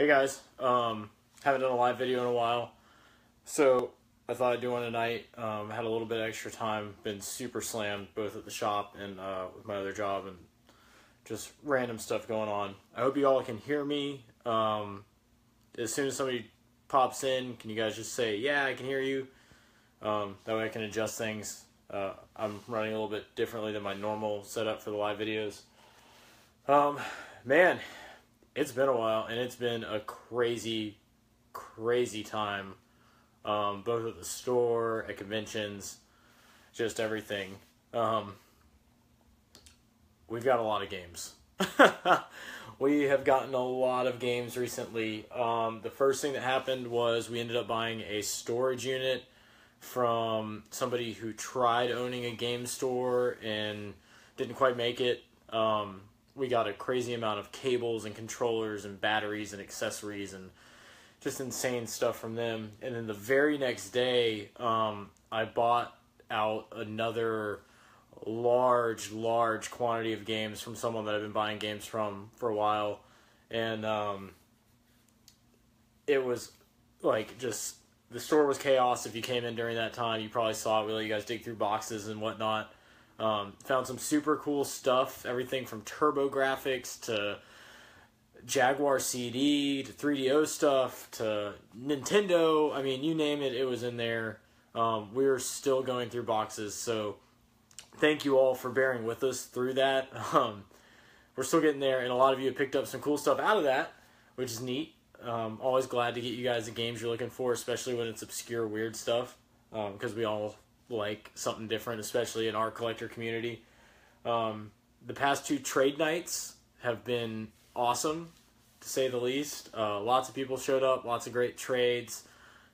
Hey guys, um, haven't done a live video in a while, so I thought I'd do one tonight. Um, had a little bit extra time, been super slammed both at the shop and uh, with my other job, and just random stuff going on. I hope you all can hear me. Um, as soon as somebody pops in, can you guys just say, "Yeah, I can hear you"? Um, that way I can adjust things. Uh, I'm running a little bit differently than my normal setup for the live videos. Um, man, it's been a while, and it's been a crazy, crazy time. Um, both at the store, at conventions, just everything. Um, we've got a lot of games. we have gotten a lot of games recently. Um, the first thing that happened was we ended up buying a storage unit from somebody who tried owning a game store and didn't quite make it. Um, we got a crazy amount of cables and controllers and batteries and accessories and just insane stuff from them. And then the very next day, um, I bought out another large, large quantity of games from someone that I've been buying games from for a while. And um, it was like just the store was chaos. If you came in during that time, you probably saw it. We let you guys dig through boxes and whatnot. Um, found some super cool stuff, everything from TurboGrafx to Jaguar CD to 3DO stuff to Nintendo. I mean, you name it, it was in there. Um, we are still going through boxes, so thank you all for bearing with us through that. Um, we're still getting there, and a lot of you have picked up some cool stuff out of that, which is neat. Um, always glad to get you guys the games you're looking for, especially when it's obscure, weird stuff, because um, we all like something different, especially in our collector community. Um, the past two trade nights have been awesome, to say the least. Uh, lots of people showed up, lots of great trades,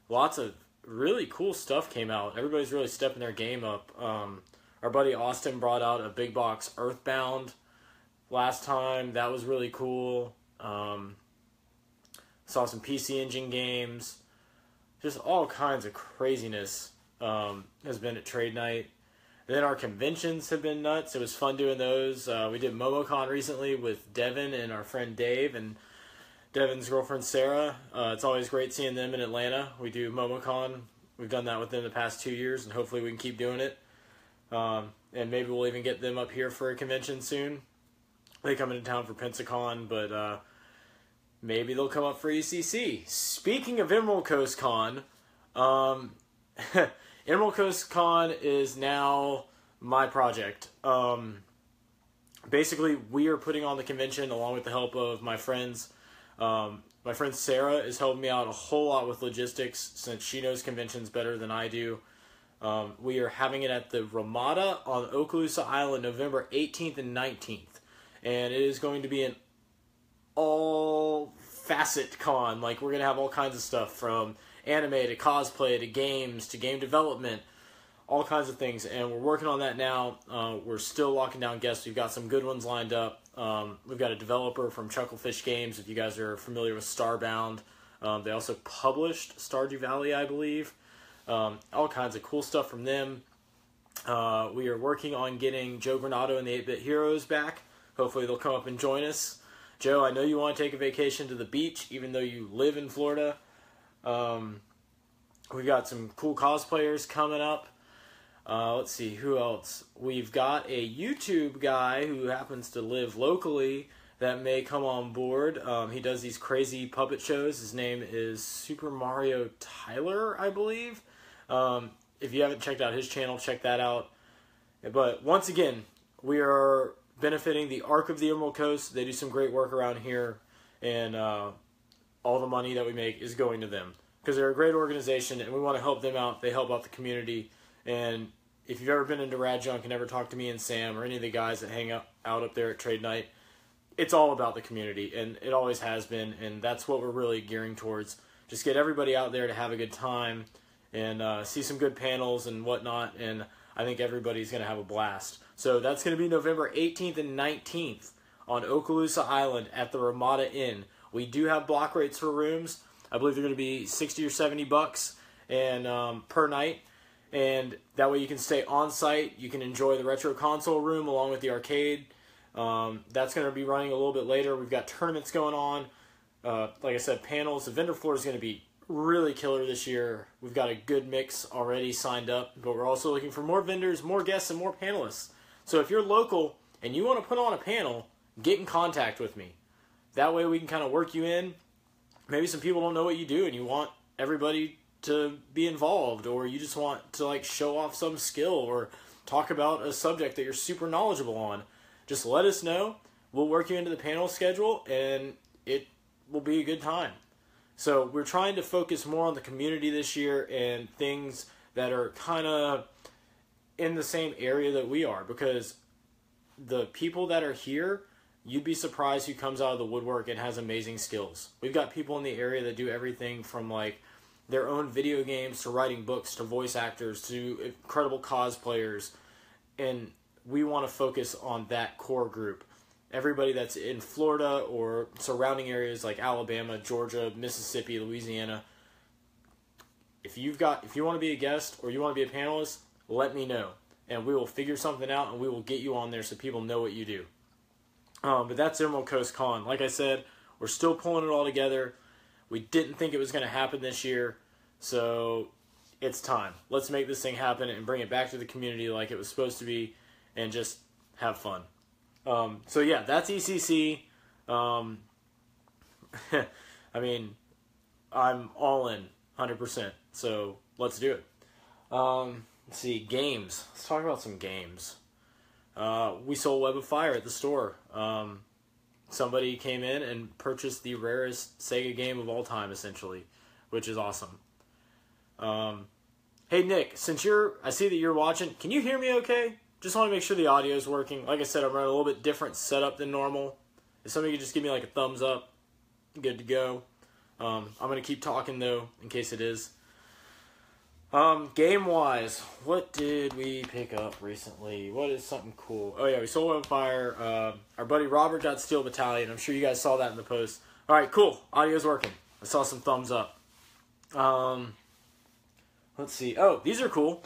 lots of really cool stuff came out. Everybody's really stepping their game up. Um, our buddy Austin brought out a big box Earthbound last time. That was really cool. Um, saw some PC Engine games, just all kinds of craziness um, has been at trade night. Then our conventions have been nuts. It was fun doing those. Uh, we did MomoCon recently with Devin and our friend Dave and Devin's girlfriend Sarah. Uh, it's always great seeing them in Atlanta. We do MomoCon. We've done that with them the past two years, and hopefully we can keep doing it. Um, and maybe we'll even get them up here for a convention soon. They come into town for Pensacon, but uh, maybe they'll come up for ECC. Speaking of Emerald Coast Con, um, Emerald Coast Con is now my project. Um, basically, we are putting on the convention along with the help of my friends. Um, my friend Sarah is helping me out a whole lot with logistics since she knows conventions better than I do. Um, we are having it at the Ramada on Okaloosa Island November 18th and 19th. And it is going to be an all facet con. Like, we're going to have all kinds of stuff from anime to cosplay to games to game development, all kinds of things. And we're working on that now. Uh, we're still locking down guests. We've got some good ones lined up. Um, we've got a developer from Chucklefish Games. If you guys are familiar with Starbound, um, they also published Stardew Valley, I believe. Um, all kinds of cool stuff from them. Uh, we are working on getting Joe Granato and the 8 Bit Heroes back. Hopefully, they'll come up and join us. Joe, I know you want to take a vacation to the beach, even though you live in Florida. Um, we've got some cool cosplayers coming up. Uh, let's see who else. We've got a YouTube guy who happens to live locally that may come on board. Um, he does these crazy puppet shows. His name is Super Mario Tyler, I believe. Um, if you haven't checked out his channel, check that out. But once again, we are benefiting the Arc of the Emerald Coast. They do some great work around here, and uh, all the money that we make is going to them because they're a great organization and we want to help them out. They help out the community. And if you've ever been into Rad Junk and ever talked to me and Sam or any of the guys that hang out, out up there at Trade Night, it's all about the community and it always has been. And that's what we're really gearing towards. Just get everybody out there to have a good time and uh, see some good panels and whatnot. And I think everybody's going to have a blast. So that's going to be November 18th and 19th on Okaloosa Island at the Ramada Inn. We do have block rates for rooms. I believe they're going to be 60 or 70 bucks and um, per night. And that way you can stay on site. You can enjoy the retro console room along with the arcade. Um, that's going to be running a little bit later. We've got tournaments going on. Uh, like I said, panels. The vendor floor is going to be really killer this year. We've got a good mix already signed up, but we're also looking for more vendors, more guests, and more panelists. So if you're local and you want to put on a panel, get in contact with me. That way we can kind of work you in. Maybe some people don't know what you do and you want everybody to be involved or you just want to like show off some skill or talk about a subject that you're super knowledgeable on. Just let us know. We'll work you into the panel schedule and it will be a good time. So we're trying to focus more on the community this year and things that are kind of in the same area that we are because the people that are here, you'd be surprised who comes out of the woodwork and has amazing skills. We've got people in the area that do everything from like their own video games to writing books to voice actors to incredible cosplayers and we want to focus on that core group everybody that's in Florida or surrounding areas like Alabama, Georgia, Mississippi, Louisiana. If you've got if you want to be a guest or you want to be a panelist, let me know and we will figure something out and we will get you on there so people know what you do. Um, but that's Emerald Coast Con. Like I said, we're still pulling it all together. We didn't think it was going to happen this year, so it's time. Let's make this thing happen and bring it back to the community like it was supposed to be and just have fun. Um, so yeah, that's ECC. Um, I mean, I'm all in, hundred percent. So let's do it. Um, let's see games. Let's talk about some games. Uh, we sold Web of Fire at the store. Um, somebody came in and purchased the rarest Sega game of all time, essentially, which is awesome. Um, hey Nick, since you're, I see that you're watching. Can you hear me okay? Just want to make sure the audio is working. Like I said, I'm running a little bit different setup than normal. If somebody could just give me like a thumbs up, good to go. Um, I'm going to keep talking though, in case it is. Um, game wise, what did we pick up recently? What is something cool? Oh yeah, we sold on fire. Uh, our buddy Robert got Steel Battalion. I'm sure you guys saw that in the post. All right, cool. Audio's working. I saw some thumbs up. Um, let's see. Oh, these are cool.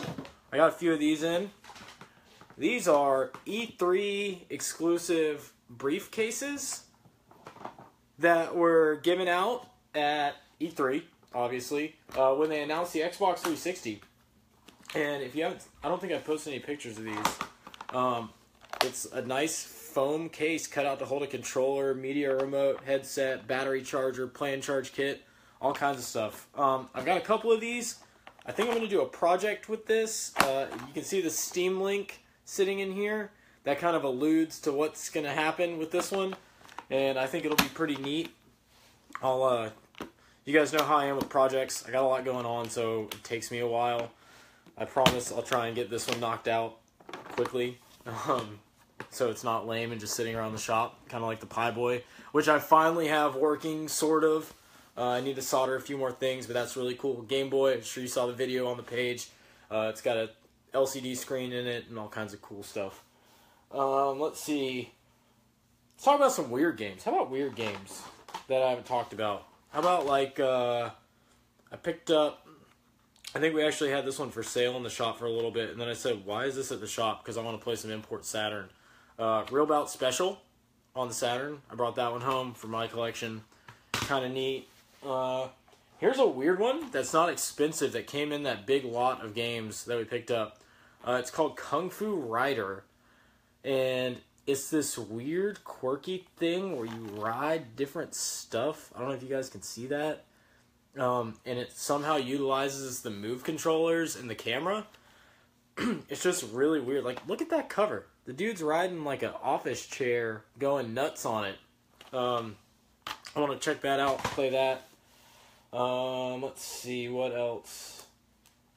I got a few of these in. These are E3 exclusive briefcases that were given out at E3, obviously, uh, when they announced the Xbox 360. And if you haven't, I don't think I've posted any pictures of these. Um, it's a nice foam case cut out to hold a controller, media remote, headset, battery charger, plan charge kit, all kinds of stuff. Um, I've got a couple of these. I think I'm going to do a project with this. Uh, you can see the Steam link sitting in here. That kind of alludes to what's going to happen with this one, and I think it'll be pretty neat. I'll, uh, you guys know how I am with projects. I got a lot going on, so it takes me a while. I promise I'll try and get this one knocked out quickly, um, so it's not lame and just sitting around the shop, kind of like the Pi Boy, which I finally have working, sort of. Uh, I need to solder a few more things, but that's really cool. Game Boy, I'm sure you saw the video on the page. Uh, it's got a LCD screen in it and all kinds of cool stuff. Um, let's see. Let's talk about some weird games. How about weird games that I haven't talked about? How about like uh, I picked up. I think we actually had this one for sale in the shop for a little bit, and then I said, "Why is this at the shop?" Because I want to play some import Saturn. Uh, Real Bout Special on the Saturn. I brought that one home for my collection. Kind of neat. Uh, Here's a weird one that's not expensive that came in that big lot of games that we picked up. Uh, it's called Kung Fu Rider. And it's this weird, quirky thing where you ride different stuff. I don't know if you guys can see that. Um, and it somehow utilizes the move controllers and the camera. it's just really weird. Like, look at that cover. The dude's riding like an office chair, going nuts on it. Um, I want to check that out, play that. Um, let's see what else.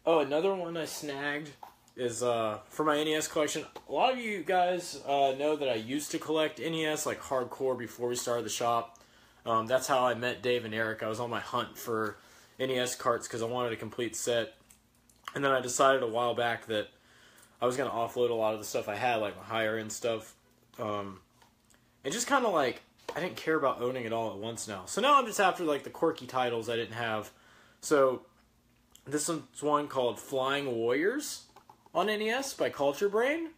Oh, another one I snagged is uh for my NES collection. A lot of you guys uh, know that I used to collect NES like hardcore before we started the shop. Um, that's how I met Dave and Eric. I was on my hunt for NES carts because I wanted a complete set, and then I decided a while back that I was gonna offload a lot of the stuff I had, like my higher end stuff, um, and just kind of like I didn't care about owning it all at once now. So now I'm just after like the quirky titles I didn't have. So this one's one called Flying Warriors on NES by Culture Brain.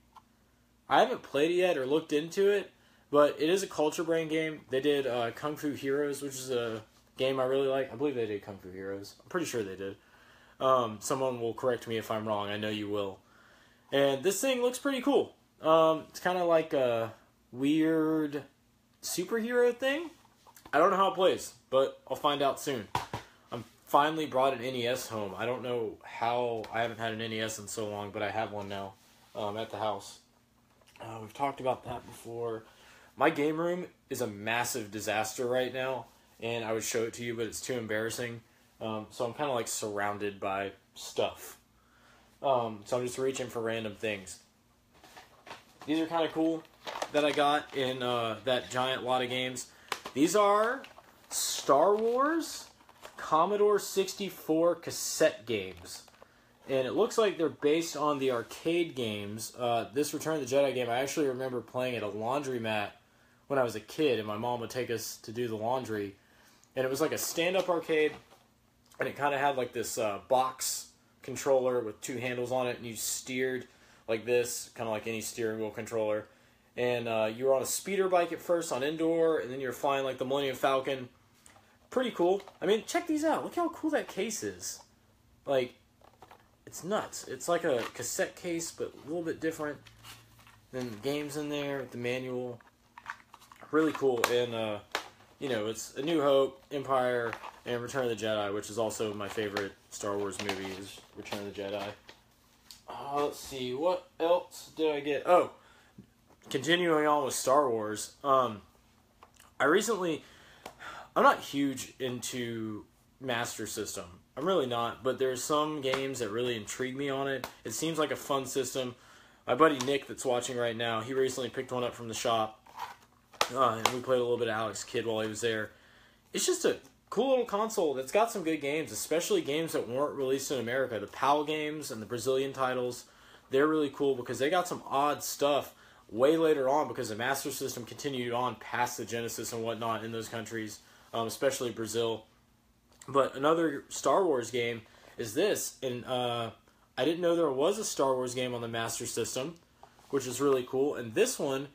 I haven't played it yet or looked into it, but it is a Culture Brain game. They did uh, Kung Fu Heroes, which is a game I really like. I believe they did Kung Fu Heroes. I'm pretty sure they did. Um, someone will correct me if I'm wrong. I know you will. And this thing looks pretty cool. Um, it's kind of like a weird superhero thing. I don't know how it plays, but I'll find out soon. Finally brought an NES home. I don't know how I haven't had an NES in so long, but I have one now um, at the house. Uh, we've talked about that before. My game room is a massive disaster right now, and I would show it to you, but it's too embarrassing. Um, so I'm kind of like surrounded by stuff. Um, so I'm just reaching for random things. These are kind of cool that I got in uh, that giant lot of games. These are Star Wars Commodore 64 cassette games. And it looks like they're based on the arcade games. Uh, this Return of the Jedi game, I actually remember playing at a laundromat when I was a kid, and my mom would take us to do the laundry. And it was like a stand up arcade, and it kind of had like this uh, box controller with two handles on it, and you steered like this, kind of like any steering wheel controller. And uh, you were on a speeder bike at first on Endor, and then you're flying like the Millennium Falcon. Pretty cool. I mean, check these out. Look how cool that case is. Like, it's nuts. It's like a cassette case, but a little bit different. Then the games in there, the manual. Really cool. And, uh, you know, it's A New Hope, Empire, and Return of the Jedi, which is also my favorite Star Wars movie, is Return of the Jedi. Uh, let's see, what else did I get? Oh, continuing on with Star Wars. Um, I recently, I'm not huge into Master System. I'm really not, but there's some games that really intrigue me on it. It seems like a fun system. My buddy Nick, that's watching right now, he recently picked one up from the shop, uh, and we played a little bit of Alex Kidd while he was there. It's just a cool little console that's got some good games, especially games that weren't released in America. The PAL games and the Brazilian titles, they're really cool because they got some odd stuff way later on because the Master System continued on past the Genesis and whatnot in those countries, um, especially Brazil. But another Star Wars game is this, and uh, I didn't know there was a Star Wars game on the Master System, which is really cool. And this one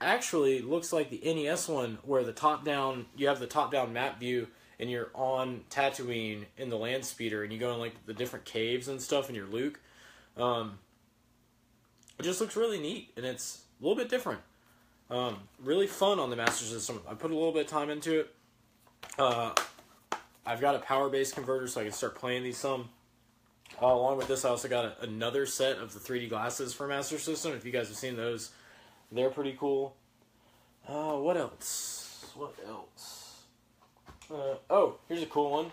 actually looks like the NES one, where the top down you have the top down map view and you're on Tatooine in the land speeder and you go in like the different caves and stuff and you're Luke. Um, it just looks really neat and it's a little bit different. Um, really fun on the Master System. I put a little bit of time into it. Uh, I've got a power base converter so I can start playing these some. Uh, along with this, I also got a, another set of the 3D glasses for Master System. If you guys have seen those, they're pretty cool. Uh, what else? What else? Uh, oh, here's a cool one.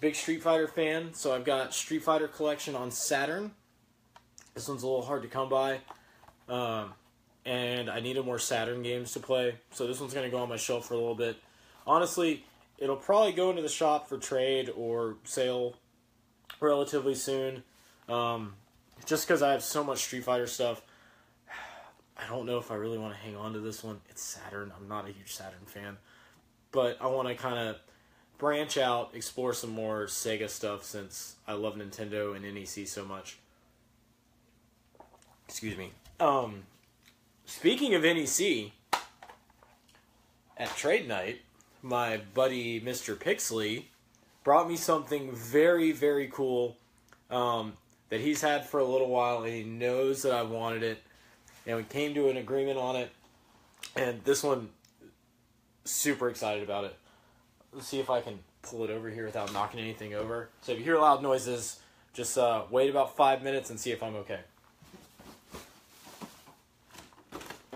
Big Street Fighter fan, so I've got Street Fighter Collection on Saturn. This one's a little hard to come by, um, and I needed more Saturn games to play, so this one's gonna go on my shelf for a little bit. Honestly, it'll probably go into the shop for trade or sale relatively soon. Um, just because I have so much Street Fighter stuff, I don't know if I really want to hang on to this one. It's Saturn. I'm not a huge Saturn fan but I want to kind of branch out, explore some more Sega stuff since I love Nintendo and NEC so much. Excuse me. Um, speaking of NEC, at trade night, my buddy Mr. Pixley brought me something very, very cool um, that he's had for a little while, and he knows that I wanted it. And we came to an agreement on it. And this one super excited about it. Let's see if I can pull it over here without knocking anything over. So if you hear loud noises, just uh, wait about five minutes and see if I'm okay.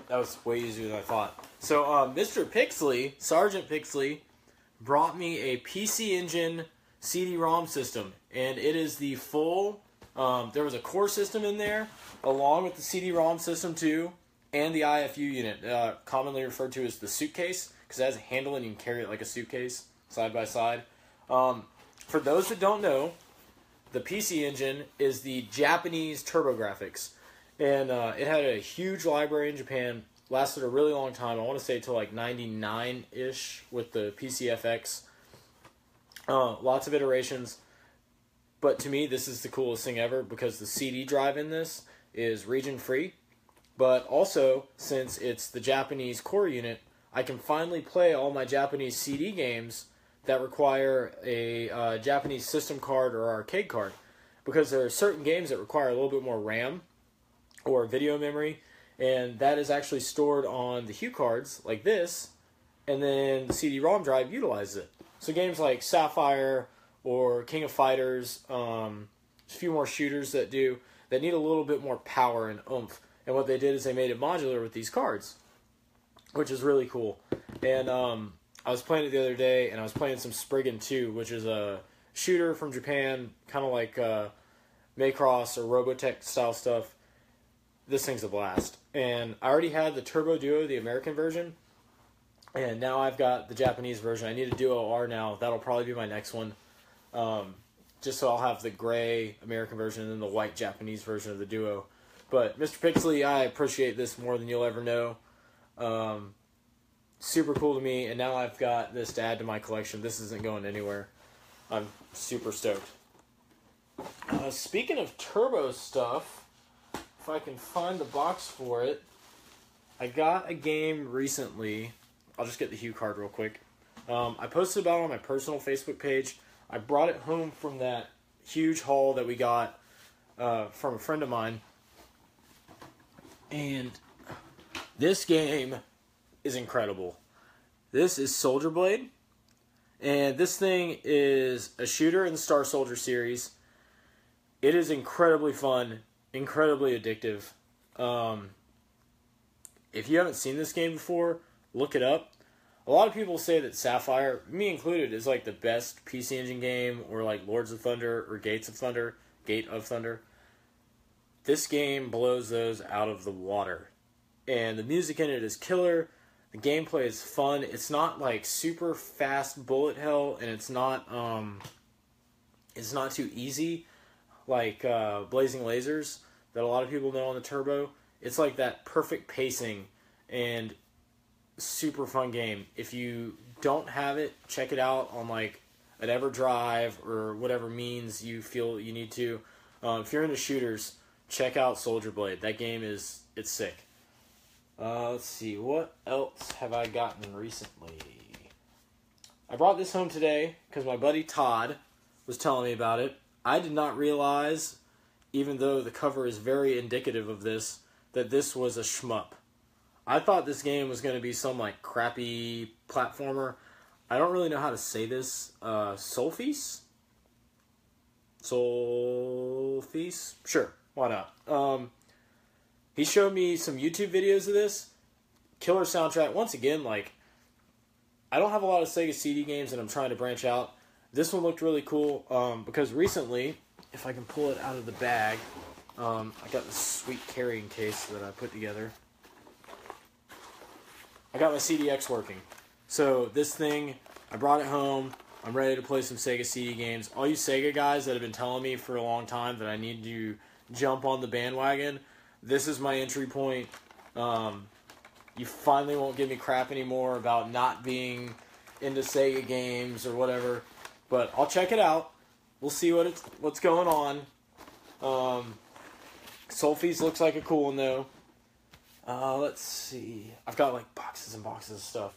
That was way easier than I thought. So uh, Mr. Pixley, Sergeant Pixley, brought me a PC Engine CD-ROM system, and it is the full. Um, there was a core system in there, along with the CD-ROM system too, and the IFU unit, uh, commonly referred to as the suitcase because it has a handle and you can carry it like a suitcase side by side. Um, for those that don't know, the PC Engine is the Japanese TurboGrafx, and uh, it had a huge library in Japan. Lasted a really long time. I want to say till like '99 ish with the PCFX. Uh, lots of iterations, but to me, this is the coolest thing ever because the CD drive in this is region free, But also, since it's the Japanese core unit, I can finally play all my Japanese CD games that require a uh, Japanese system card or arcade card. Because there are certain games that require a little bit more RAM or video memory, and that is actually stored on the HuCards like this, and then the CD-ROM drive utilizes it. So games like Sapphire or King of Fighters, um, a few more shooters that do that need a little bit more power and oomph. And what they did is they made it modular with these cards, which is really cool. And um, I was playing it the other day, and I was playing some Spriggan 2, which is a shooter from Japan, kind of like uh, Macross or Robotech style stuff. This thing's a blast. And I already had the Turbo Duo, the American version, and now I've got the Japanese version. I need a Duo R now. That'll probably be my next one. Um, just so I'll have the gray American version and then the white Japanese version of the Duo. But Mr. Pixley, I appreciate this more than you'll ever know. Um, super cool to me, and now I've got this to add to my collection. This isn't going anywhere. I'm super stoked. Uh, speaking of turbo stuff, if I can find the box for it, I got a game recently. I'll just get the HuCard real quick. Um, I posted about it on my personal Facebook page. I brought it home from that huge haul that we got uh, from a friend of mine. And this game is incredible. This is Soldier Blade. And this thing is a shooter in the Star Soldier series. It is incredibly fun, incredibly addictive. Um, if you haven't seen this game before, look it up. A lot of people say that Sapphire, me included, is like the best PC Engine game, or like Lords of Thunder or Gates of Thunder, Gate of Thunder. This game blows those out of the water, and the music in it is killer. The gameplay is fun. It's not like super fast bullet hell, and it's not um, it's not too easy like uh, Blazing Lasers that a lot of people know on the Turbo. It's like that perfect pacing and super fun game. If you don't have it, check it out on like an EverDrive or whatever means you feel you need to. Um, if you're into shooters, check out Soldier Blade. That game is it's sick. Uh, let's see, what else have I gotten recently? I brought this home today because my buddy Todd was telling me about it. I did not realize, even though the cover is very indicative of this, that this was a shmup. I thought this game was going to be some like crappy platformer. I don't really know how to say this. Uh, Sol-Feace? Sol-Feace? Sure, why not? Um, he showed me some YouTube videos of this. Killer soundtrack. Once again, like, I don't have a lot of Sega CD games and I'm trying to branch out. This one looked really cool um, because recently, if I can pull it out of the bag, um, I got this sweet carrying case that I put together. I got my CDX working. So this thing, I brought it home. I'm ready to play some Sega CD games. All you Sega guys that have been telling me for a long time that I need to jump on the bandwagon, this is my entry point. Um, you finally won't give me crap anymore about not being into Sega games or whatever. But I'll check it out. We'll see what it's what's going on. Um, looks like a cool one though. Uh, let's see. I've got like boxes and boxes of stuff.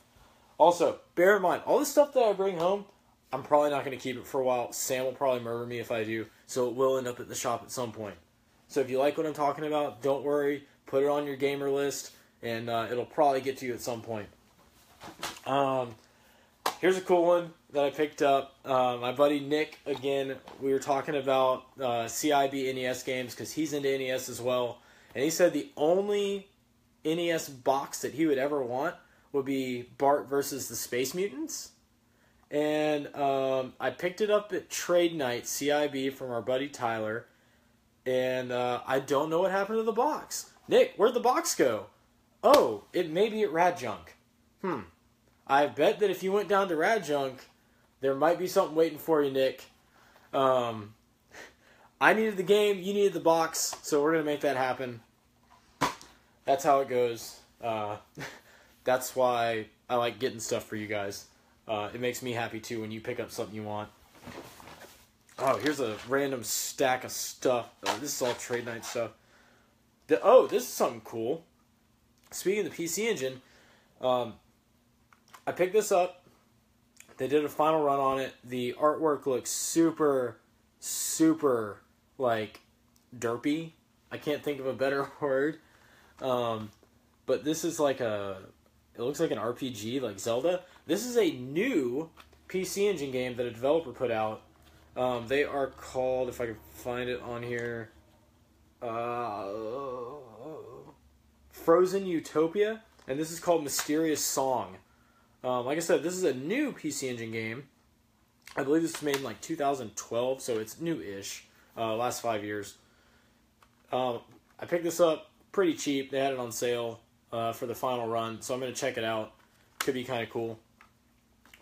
Also, bear in mind, all the stuff that I bring home, I'm probably not going to keep it for a while. Sam will probably murder me if I do, so it will end up at the shop at some point. So if you like what I'm talking about, don't worry. Put it on your gamer list, and uh, it'll probably get to you at some point. Um, here's a cool one that I picked up. Uh, my buddy Nick, again, we were talking about uh, CIB NES games because he's into NES as well. And he said the only NES box that he would ever want would be Bart versus the Space Mutants. And um, I picked it up at Trade Night CIB from our buddy Tyler. And uh, I don't know what happened to the box. Nick, where'd the box go? Oh, it may be at Rad Junk. Hmm. I bet that if you went down to Rad Junk, there might be something waiting for you, Nick. Um, I needed the game, you needed the box, so we're gonna make that happen. That's how it goes. Uh, that's why I like getting stuff for you guys. Uh, it makes me happy too when you pick up something you want. Oh, here's a random stack of stuff. Uh, this is all trade night stuff. the, oh, this is something cool. Speaking of the PC Engine, um, I picked this up. They did a final run on it. The artwork looks super, super like derpy. I can't think of a better word. Um, but this is like a. It looks like an RPG, like Zelda. This is a new PC Engine game that a developer put out. Um, they are called, if I can find it on here, uh, Frozen Utopia, and this is called Mysterious Song. Um, like I said, this is a new PC Engine game. I believe this was made in like 2012, so it's new-ish. Uh, last five years. Um, I picked this up pretty cheap. They had it on sale uh, for the final run, so I'm gonna check it out. Could be kind of cool.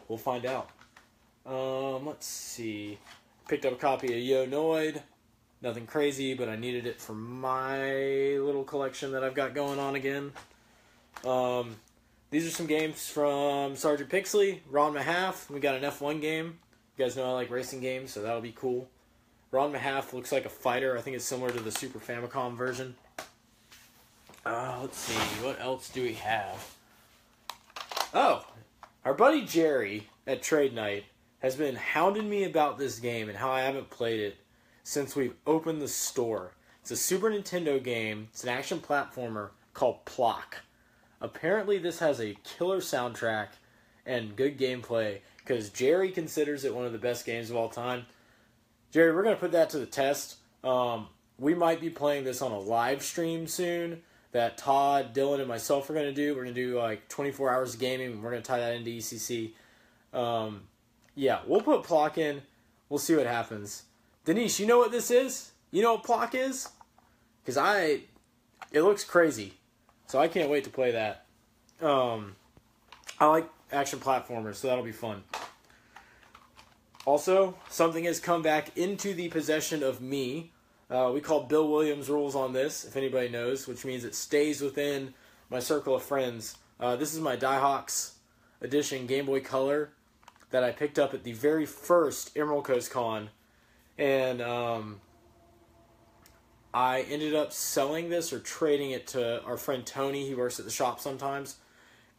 We'll find out. Um, let's see. Picked up a copy of Yo Noid. Nothing crazy, but I needed it for my little collection that I've got going on again. Um, these are some games from Sergeant Pixley, Ranma ½. We got an F1 game. You guys know I like racing games, so that'll be cool. Ranma ½ looks like a fighter. I think it's similar to the Super Famicom version. Uh, let's see, what else do we have? Oh, our buddy Jerry at Trade Night has been hounding me about this game and how I haven't played it since we've opened the store. It's a Super Nintendo game. It's an action platformer called Plok. Apparently, this has a killer soundtrack and good gameplay because Jerry considers it one of the best games of all time. Jerry, we're going to put that to the test. Um, we might be playing this on a live stream soon that Todd, Dylan, and myself are going to do. We're going to do like 24 hours of gaming. We're going to tie that into ECC. Um, yeah, we'll put Plok in. We'll see what happens. Denise, you know what this is? You know what Plok is? Because I, it looks crazy. So I can't wait to play that. Um, I like action platformers, so that'll be fun. Also, something has come back into the possession of me. Uh, we call Bill Williams rules on this, if anybody knows, which means it stays within my circle of friends. Uh, this is my Daiei Hawks edition Game Boy Color that I picked up at the very first Emerald Coast Con. And um, I ended up selling this or trading it to our friend Tony. He works at the shop sometimes.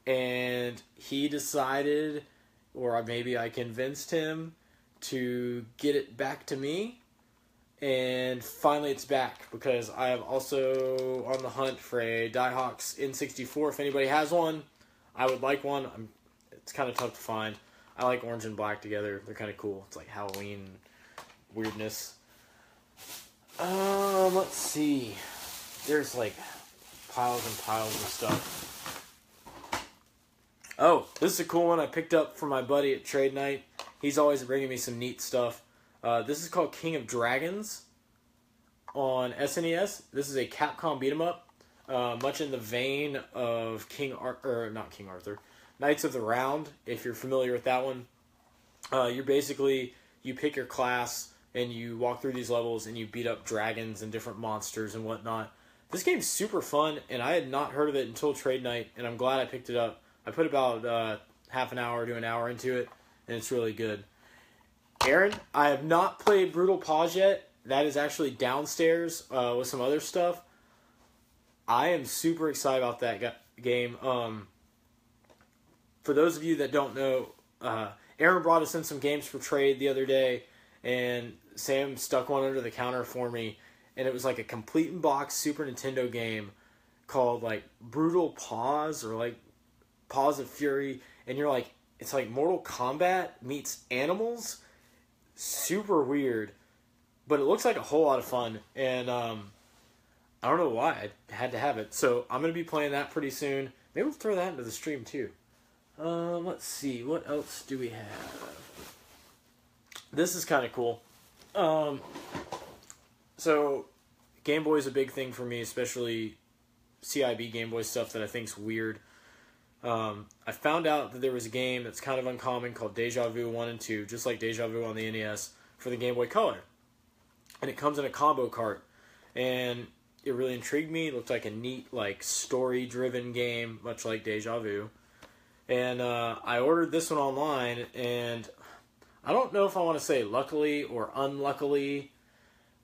And he decided, or maybe I convinced him, to get it back to me. And finally, it's back because I am also on the hunt for a Daiei Hawks N64. If anybody has one, I would like one. I'm, it's kind of tough to find. I like orange and black together. They're kind of cool. It's like Halloween weirdness. Um, let's see. There's like piles and piles of stuff. Oh, this is a cool one I picked up from my buddy at Trade Night. He's always bringing me some neat stuff. Uh, this is called King of Dragons on SNES. This is a Capcom beat 'em up, uh, much in the vein of King Ar- or not King Arthur, Knights of the Round. If you're familiar with that one, uh, you're basically you pick your class and you walk through these levels and you beat up dragons and different monsters and whatnot. This game's super fun, and I had not heard of it until trade night, and I'm glad I picked it up. I put about uh, half an hour to an hour into it, and it's really good. Aaron, I have not played Brutal Paws yet. That is actually downstairs uh, with some other stuff. I am super excited about that ga- game. Um, for those of you that don't know, uh, Aaron brought us in some games for trade the other day, and Sam stuck one under the counter for me, and it was like a complete in box Super Nintendo game called like Brutal Paws or like Paws of Fury, and you're like, it's like Mortal Kombat meets animals. Super weird, but it looks like a whole lot of fun, and um, I don't know why I had to have it. So I'm gonna be playing that pretty soon. Maybe we'll throw that into the stream too. Um, let's see, what else do we have? This is kind of cool. Um, so Game Boy is a big thing for me, especially CIB Game Boy stuff that I think's weird. Um, I found out that there was a game that's kind of uncommon called Deja Vu 1 and 2, just like Deja Vu on the NES, for the Game Boy Color. And it comes in a combo cart. And it really intrigued me. It looked like a neat, like, story driven game, much like Deja Vu. And uh, I ordered this one online, and I don't know if I want to say luckily or unluckily,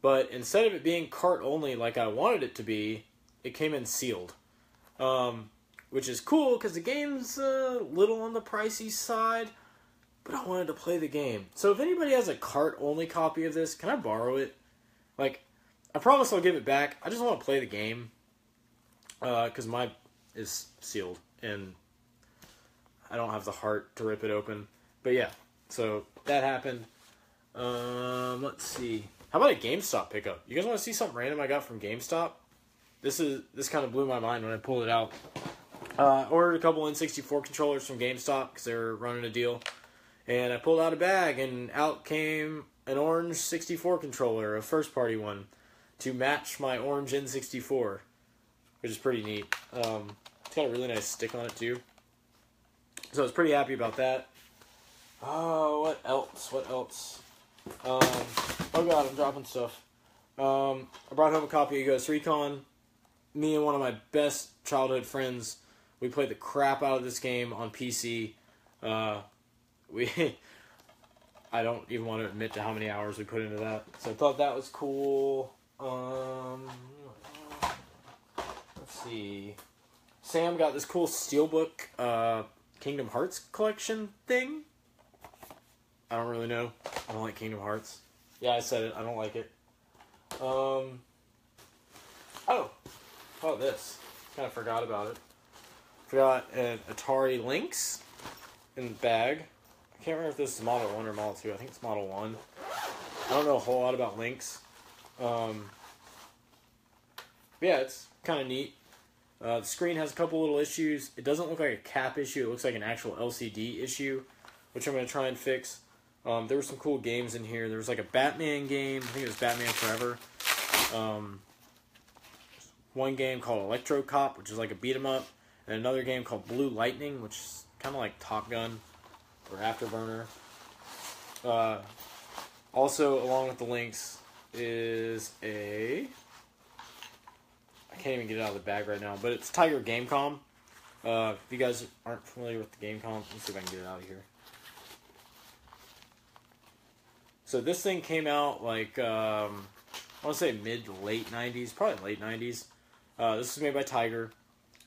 but instead of it being cart only like I wanted it to be, it came in sealed, um, which is cool because the game's a little on the pricey side. But I wanted to play the game. So if anybody has a cart only copy of this, can I borrow it? Like, I promise I'll give it back. I just want to play the game because uh, my is sealed and I don't have the heart to rip it open. But yeah, so that happened. Um, let's see. How about a GameStop pickup? You guys want to see something random I got from GameStop? This is this kind of blew my mind when I pulled it out. Uh, ordered a couple N64 controllers from GameStop because they were running a deal, and I pulled out a bag and out came an orange 64 controller, a first party one, to match my orange N64, which is pretty neat. Um, it's got a really nice stick on it too. So I was pretty happy about that. Oh, what else? What else? Um, oh god, I'm dropping stuff. Um, I brought home a copy of Ghost Recon. Me and one of my best childhood friends, we played the crap out of this game on PC. Uh, we, I don't even want to admit to how many hours we put into that. So I thought that was cool. Um, let's see. Sam got this cool steelbook uh, Kingdom Hearts collection thing. I don't really know. I don't like Kingdom Hearts. Yeah, I said it. I don't like it. Um. Oh, oh, this. Kind of forgot about it. Forgot an Atari Lynx in the bag. I can't remember if this is Model 1 or Model 2. I think it's Model 1. I don't know a whole lot about Lynx. Um, yeah, it's kind of neat. Uh, the screen has a couple little issues. It doesn't look like a cap issue. It looks like an actual LCD issue, which I'm going to try and fix. Um, there were some cool games in here. There was like a Batman game. I think it was Batman Forever. Um, one game called Electro Cop, which is like a beat 'em up, and another game called Blue Lightning, which is kind of like Top Gun or Afterburner. Uh, also, along with the Lynx is a I can't even get it out of the bag right now, but it's Tiger Game.com. Uh, if you guys aren't familiar with the Game.com, let me see if I can get it out of here. So this thing came out like um, I want to say mid late '90s, probably late '90s. Uh, this is made by Tiger.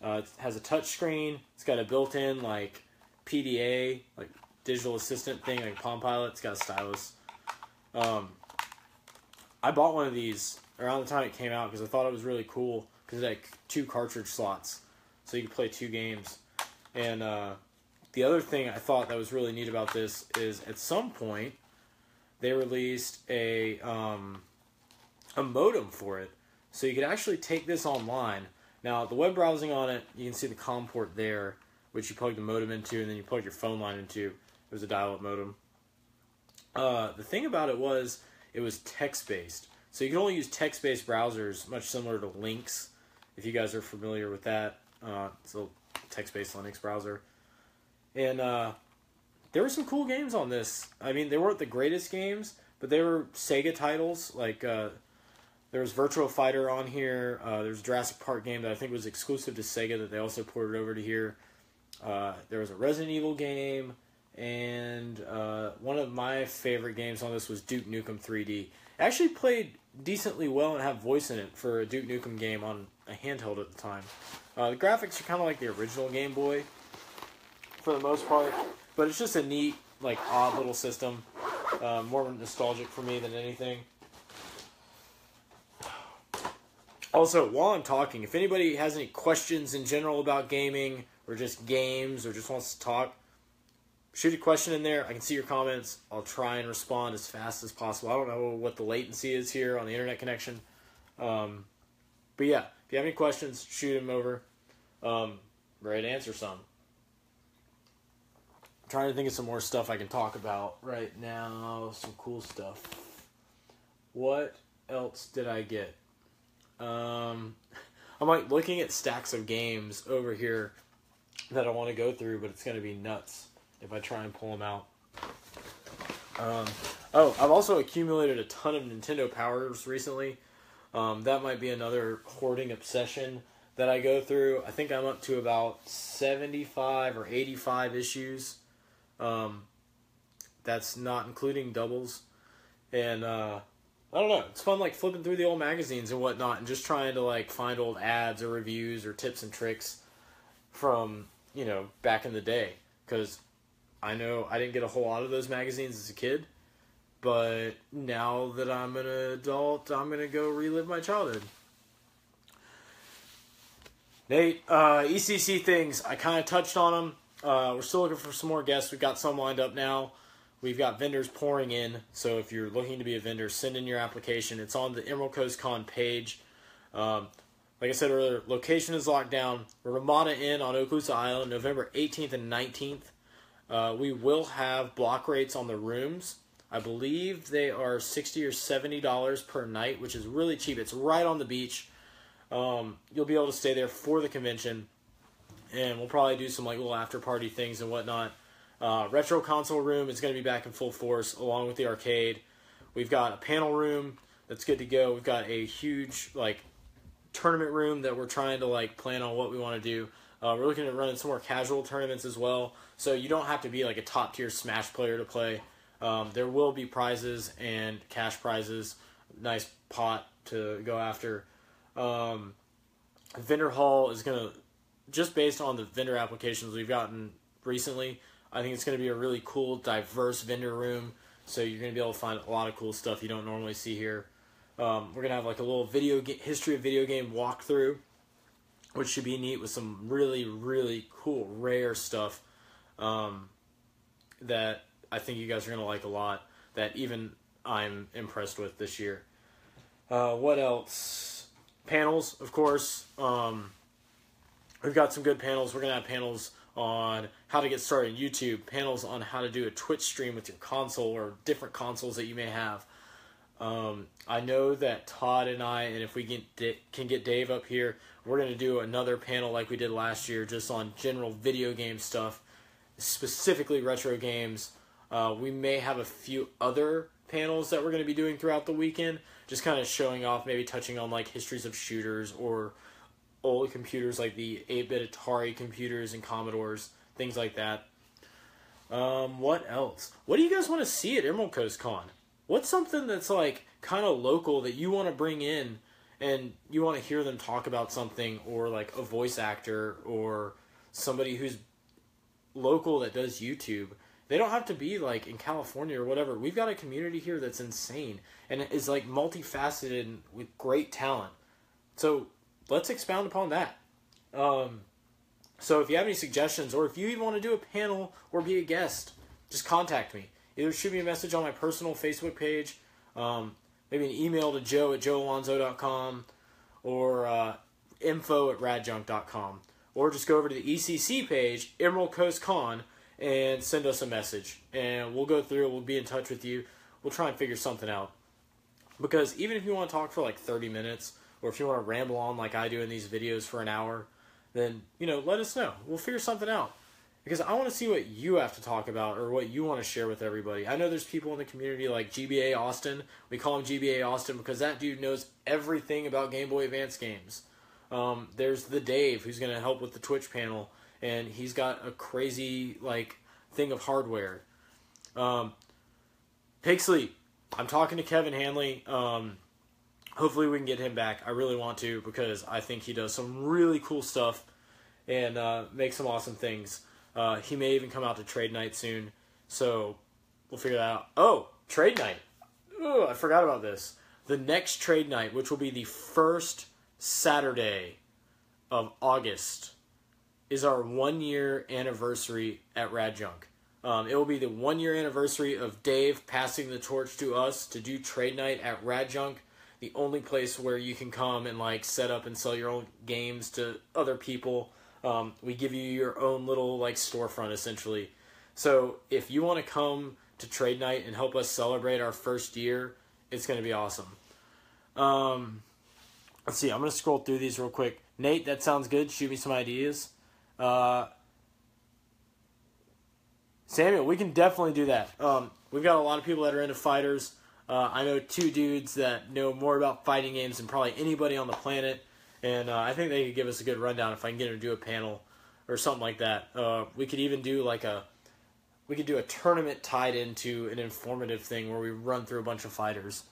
Uh, it has a touch screen. It's got a built-in like PDA, like digital assistant thing, like Palm Pilot. It's got a stylus. Um, I bought one of these around the time it came out because I thought it was really cool because it had two cartridge slots, so you could play two games. And uh, the other thing I thought that was really neat about this is at some point they released a um, a modem for it, so you could actually take this online. Now the web browsing on it, you can see the COM port there, which you plug the modem into, and then you plug your phone line into. It was a dial-up modem. Uh, the thing about it was it was text based, so you can only use text based browsers, much similar to Lynx. If you guys are familiar with that, uh, it's a text based Linux browser, and uh, there were some cool games on this. I mean, they weren't the greatest games, but they were Sega titles. Like uh, there was Virtual Fighter on here. Uh, there's a Jurassic Park game that I think was exclusive to Sega that they also ported over to here. Uh, there was a Resident Evil game, and uh, one of my favorite games on this was Duke Nukem 3D. It actually played decently well and had voice in it for a Duke Nukem game on a handheld at the time. Uh, the graphics are kind of like the original Game Boy for the most part. But it's just a neat, like, odd little system. Uh, more nostalgic for me than anything. Also, while I'm talking, if anybody has any questions in general about gaming, or just games, or just wants to talk, shoot a question in there. I can see your comments. I'll try and respond as fast as possible. I don't know what the latency is here on the internet connection. Um, but yeah, if you have any questions, shoot them over. Um, ready to answer some trying to think of some more stuff I can talk about right now. Some cool stuff. What else did I get? Um, I'm like looking at stacks of games over here that I want to go through, but it's going to be nuts if I try and pull them out. Um, oh, I've also accumulated a ton of Nintendo Powers recently. Um, that might be another hoarding obsession that I go through. I think I'm up to about 75 or 85 issues um, that's not including doubles. And uh, I don't know. It's fun like flipping through the old magazines and whatnot, and just trying to like find old ads or reviews or tips and tricks from you know back in the day. Because I know I didn't get a whole lot of those magazines as a kid, but now that I'm an adult, I'm gonna go relive my childhood. Nate, uh, ECC things. I kind of touched on them. Uh, we're still looking for some more guests. We've got some lined up now. We've got vendors pouring in, so if you're looking to be a vendor, send in your application. It's on the Emerald Coast Con page. Um, like I said earlier, location is locked down. Ramada Inn on Okaloosa Island, November 18th and 19th. Uh, we will have block rates on the rooms. I believe they are 60 or 70 dollars per night, which is really cheap. It's right on the beach. Um, you'll be able to stay there for the convention, and we'll probably do some like little after party things and whatnot. Uh, retro console room is going to be back in full force along with the arcade. We've got a panel room that's good to go. We've got a huge like tournament room that we're trying to like plan on what we want to do. Uh, we're looking at running some more casual tournaments as well, so you don't have to be like a top tier Smash player to play. Um, there will be prizes and cash prizes, nice pot to go after. Um, vendor hall is gonna just based on the vendor applications we've gotten recently. I think it's going to be a really cool, diverse vendor room. So you're going to be able to find a lot of cool stuff you don't normally see here. Um, we're going to have like a little video ga- history of video game walkthrough, which should be neat with some really, really cool, rare stuff um, that I think you guys are going to like a lot. That even I'm impressed with this year. Uh, what else? Panels, of course. Um, we've got some good panels. We're going to have panels on how to get started on YouTube, panels on how to do a Twitch stream with your console or different consoles that you may have. Um, I know that Todd and I, and if we can, can get Dave up here, we're going to do another panel like we did last year just on general video game stuff, specifically retro games. Uh, we may have a few other panels that we're going to be doing throughout the weekend, just kind of showing off, maybe touching on like histories of shooters or old computers like the 8-bit Atari computers and Commodores, things like that. Um, what else? What do you guys want to see at Emerald Coast Con? What's something that's like kind of local that you want to bring in and you want to hear them talk about something or like a voice actor or somebody who's local that does YouTube? They don't have to be like in California or whatever. We've got a community here that's insane and is like multifaceted with great talent. So let's expound upon that. Um, so if you have any suggestions, or if you even want to do a panel or be a guest, just contact me. Either shoot me a message on my personal Facebook page, um, maybe an email to joe at joealonzo.com, or uh, info at radjunk.com. Or just go over to the ECC page, Emerald Coast Con, and send us a message. And we'll go through we'll be in touch with you. We'll try and figure something out. Because even if you want to talk for like 30 minutes, or if you want to ramble on like I do in these videos for an hour, then, you know, let us know. We'll figure something out. Because I want to see what you have to talk about or what you want to share with everybody. I know there's people in the community like GBA Austin. We call him GBA Austin because that dude knows everything about Game Boy Advance games. Um, there's the Dave who's going to help with the Twitch panel, and he's got a crazy like thing of hardware. Um, Pig Sleep. I'm talking to Kevin Hanley. Um, hopefully we can get him back. I really want to because I think he does some really cool stuff and uh, make some awesome things. Uh, he may even come out to trade night soon, so we'll figure that out. Oh, trade night! Oh, I forgot about this. The next trade night, which will be the first Saturday of August, is our one year anniversary at Rad Junk. Um, it will be the one year anniversary of Dave passing the torch to us to do trade night at Rad Junk the only place where you can come and like set up and sell your own games to other people. Um, we give you your own little like storefront essentially. So if you want to come to trade night and help us celebrate our first year, it's going to be awesome. Um, let's see. I'm going to scroll through these real quick. Nate, that sounds good. Shoot me some ideas. Uh, Samuel, we can definitely do that. Um, we've got a lot of people that are into fighters. Uh, I know two dudes that know more about fighting games than probably anybody on the planet, and uh, I think they could give us a good rundown if I can get them to do a panel or something like that. Uh, we could even do like a we could do a tournament tied into an informative thing where we run through a bunch of fighters.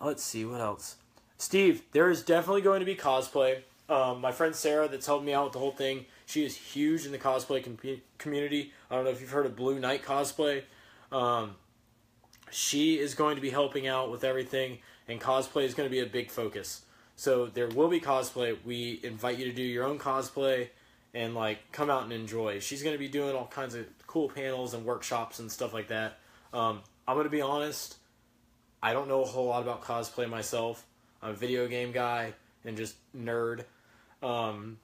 let's see what else. Steve, there is definitely going to be cosplay. Um, my friend Sarah, that's helped me out with the whole thing, she is huge in the cosplay com- community. I don't know if you've heard of Blue Knight cosplay. Um, she is going to be helping out with everything, and cosplay is going to be a big focus. So there will be cosplay. We invite you to do your own cosplay and like come out and enjoy. She's going to be doing all kinds of cool panels and workshops and stuff like that. Um, I'm going to be honest, I don't know a whole lot about cosplay myself. I'm a video game guy and just nerd. Um,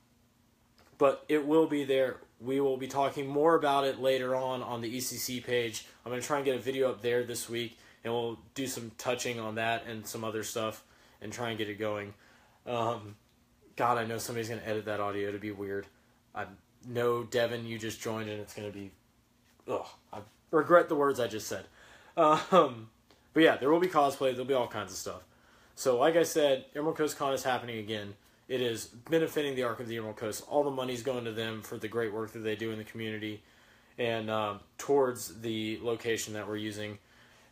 but it will be there. We will be talking more about it later on on the ECC page. I'm going to try and get a video up there this week, and we'll do some touching on that and some other stuff and try and get it going. Um, God, I know somebody's going to edit that audio to be weird. I know, Devin, you just joined, and it's going to be. Ugh, I regret the words I just said. Um, but yeah, there will be cosplay. There'll be all kinds of stuff. So, like I said, Emerald Coast Con is happening again. It is benefiting the Arc of the Emerald Coast. All the money's going to them for the great work that they do in the community and um, towards the location that we're using.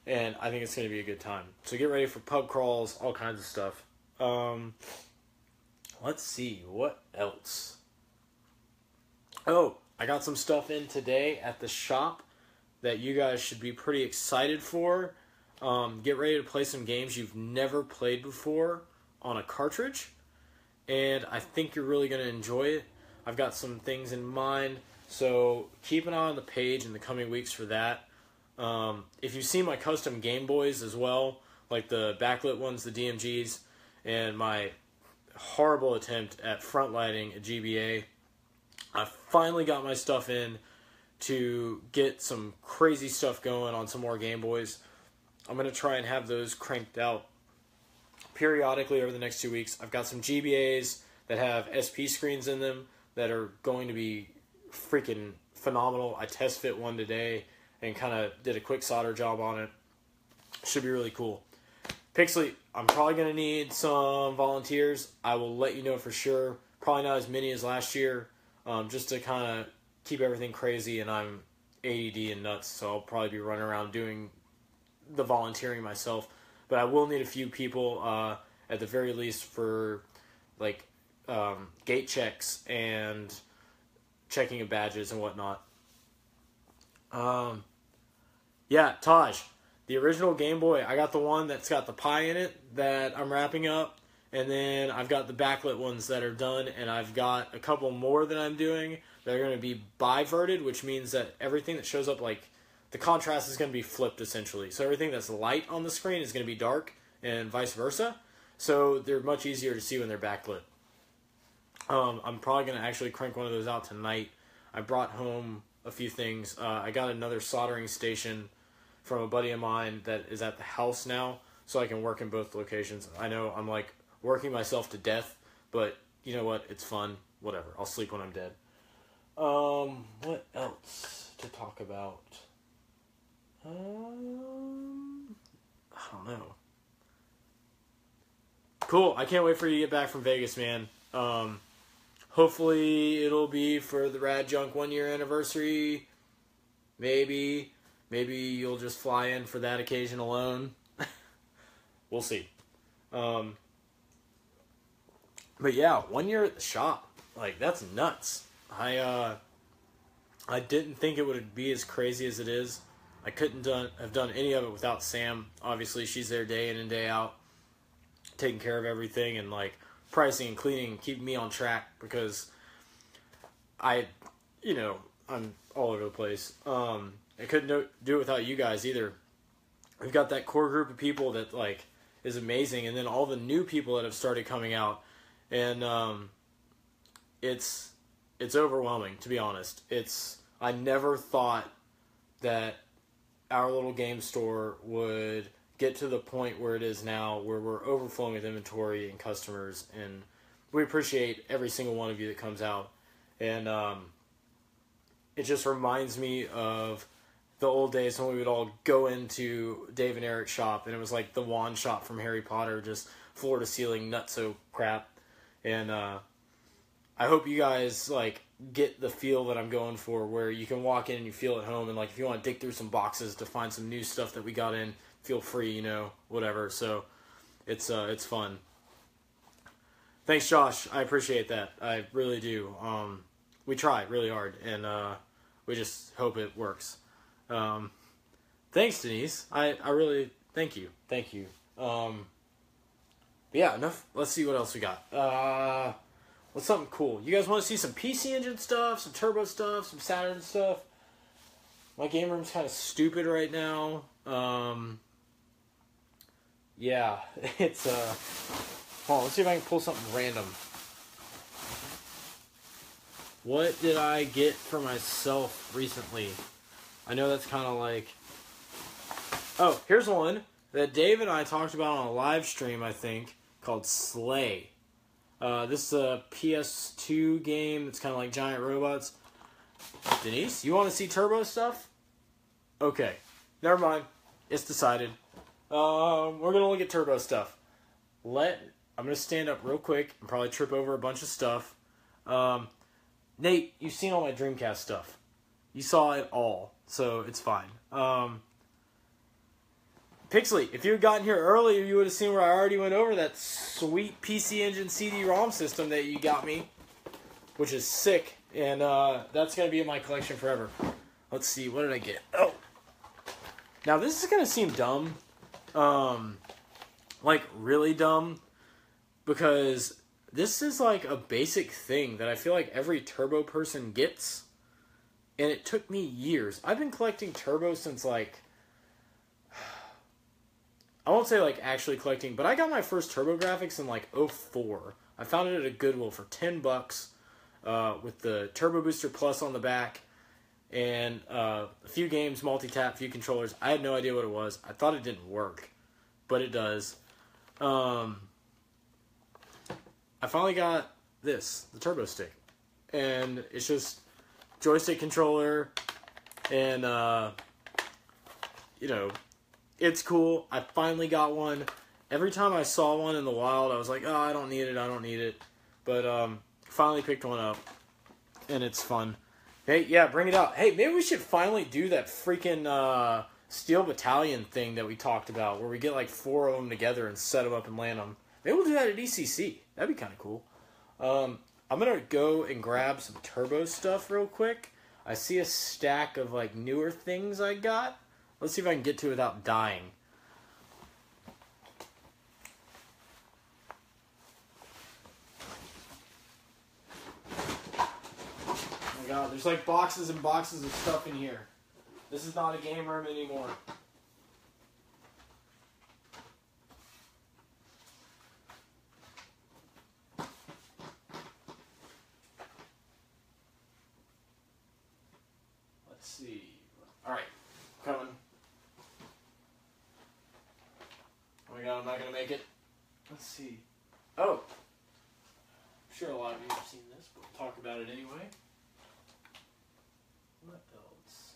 And I think it's going to be a good time. So get ready for pub crawls, all kinds of stuff. Um, let's see, what else? Oh, I got some stuff in today at the shop that you guys should be pretty excited for. Um, get ready to play some games you've never played before on a cartridge and I think you're really going to enjoy it. I've got some things in mind, so keep an eye on the page in the coming weeks for that. Um, if you see my custom Game Boys as well, like the backlit ones, the DMGs, and my horrible attempt at front lighting a GBA, I finally got my stuff in to get some crazy stuff going on some more Game Boys. I'm going to try and have those cranked out periodically over the next two weeks. I've got some GBAs that have SP screens in them that are going to be freaking phenomenal. I test fit one today and kind of did a quick solder job on it. Should be really cool. Pixley, I'm probably going to need some volunteers. I will let you know for sure. Probably not as many as last year, um, just to kind of keep everything crazy. And I'm ADD and nuts, so I'll probably be running around doing the volunteering myself but I will need a few people uh, at the very least for like um, gate checks and checking of badges and whatnot. Um, yeah, Taj, the original Game Boy. I got the one that's got the Pi in it that I'm wrapping up, and then I've got the backlit ones that are done, and I've got a couple more that I'm doing that are going to be biverted, which means that everything that shows up like the contrast is going to be flipped essentially. So everything that's light on the screen is going to be dark and vice versa. So they're much easier to see when they're backlit. Um, I'm probably going to actually crank one of those out tonight. I brought home a few things. Uh, I got another soldering station from a buddy of mine that is at the house now, so I can work in both locations. I know I'm like working myself to death, but you know what? It's fun. Whatever. I'll sleep when I'm dead. Um, what else to talk about? Um, I don't know. Cool. I can't wait for you to get back from Vegas, man. Um, hopefully it'll be for the Rad Junk one year anniversary. Maybe. Maybe you'll just fly in for that occasion alone. we'll see. Um, but yeah, one year at the shop. Like that's nuts. I uh I didn't think it would be as crazy as it is. I couldn't done have done any of it without Sam. Obviously, she's there day in and day out, taking care of everything and like pricing and cleaning, and keeping me on track because I, you know, I'm all over the place. Um, I couldn't do it without you guys either. We've got that core group of people that like is amazing, and then all the new people that have started coming out, and um, it's it's overwhelming to be honest. It's I never thought that our little game store would get to the point where it is now, where we're overflowing with inventory and customers, and we appreciate every single one of you that comes out, and um, it just reminds me of the old days when we would all go into Dave and Eric's shop, and it was like the wand shop from Harry Potter, just floor to ceiling nutso crap, and uh, I hope you guys like get the feel that I'm going for, where you can walk in and you feel at home, and like if you want to dig through some boxes to find some new stuff that we got in, feel free, you know, whatever. So It's uh, it's fun. Thanks, Josh. I appreciate that. I really do. Um, we try really hard, and uh, we just hope it works. Um, thanks, Denise. I, I really thank you. Thank you. Um, yeah, enough. Let's see what else we got. Uh, what's something cool? You guys want to see some PC Engine stuff, some Turbo stuff, some Saturn stuff? My game room's kind of stupid right now. Um, yeah, it's uh. Hold on, let's see if I can pull something random. What did I get for myself recently? I know that's kind of like. Oh, here's one that Dave and I talked about on a live stream, I think, called Slay. Uh, this is a PS2 game. It's kind of like giant robots. Denise, you want to see turbo stuff? Okay, never mind. It's decided. Um, we're gonna look at turbo stuff. Let I'm gonna stand up real quick and probably trip over a bunch of stuff. Um, Nate, you've seen all my Dreamcast stuff. You saw it all, so it's fine. Um, Pixley, if you had gotten here earlier, you would have seen where I already went over that sweet PC Engine CD-ROM system that you got me, which is sick, and uh, that's gonna be in my collection forever. Let's see, what did I get? Oh, now this is gonna seem dumb, um, like really dumb, because this is like a basic thing that I feel like every turbo person gets. And it took me years. I've been collecting turbo since like I won't say like actually collecting, but I got my first TurboGrafx in like 04. I found it at a Goodwill for 10 bucks uh, with the Turbo Booster Plus on the back and uh, a few games, multi tap, few controllers. I had no idea what it was. I thought it didn't work, but it does. Um, I finally got this, the Turbo Stick, and it's just joystick controller, and uh, you know, it's cool. I finally got one. Every time I saw one in the wild, I was like, oh, I don't need it, I don't need it. But um, finally picked one up, and it's fun. Hey, yeah, bring it out. Hey, maybe we should finally do that freaking uh, Steel Battalion thing that we talked about, where we get like four of them together and set them up and land them. Maybe we'll do that at ECC. That'd be kind of cool. Um, I'm gonna go and grab some turbo stuff real quick. I see a stack of like newer things I got. Let's see if I can get to it without dying. Oh my god, there's like boxes and boxes of stuff in here. This is not a game room anymore. Let's see. All right, coming. I'm not gonna make it. Let's see. Oh, I'm sure a lot of you have seen this, but we'll talk about it anyway. What else?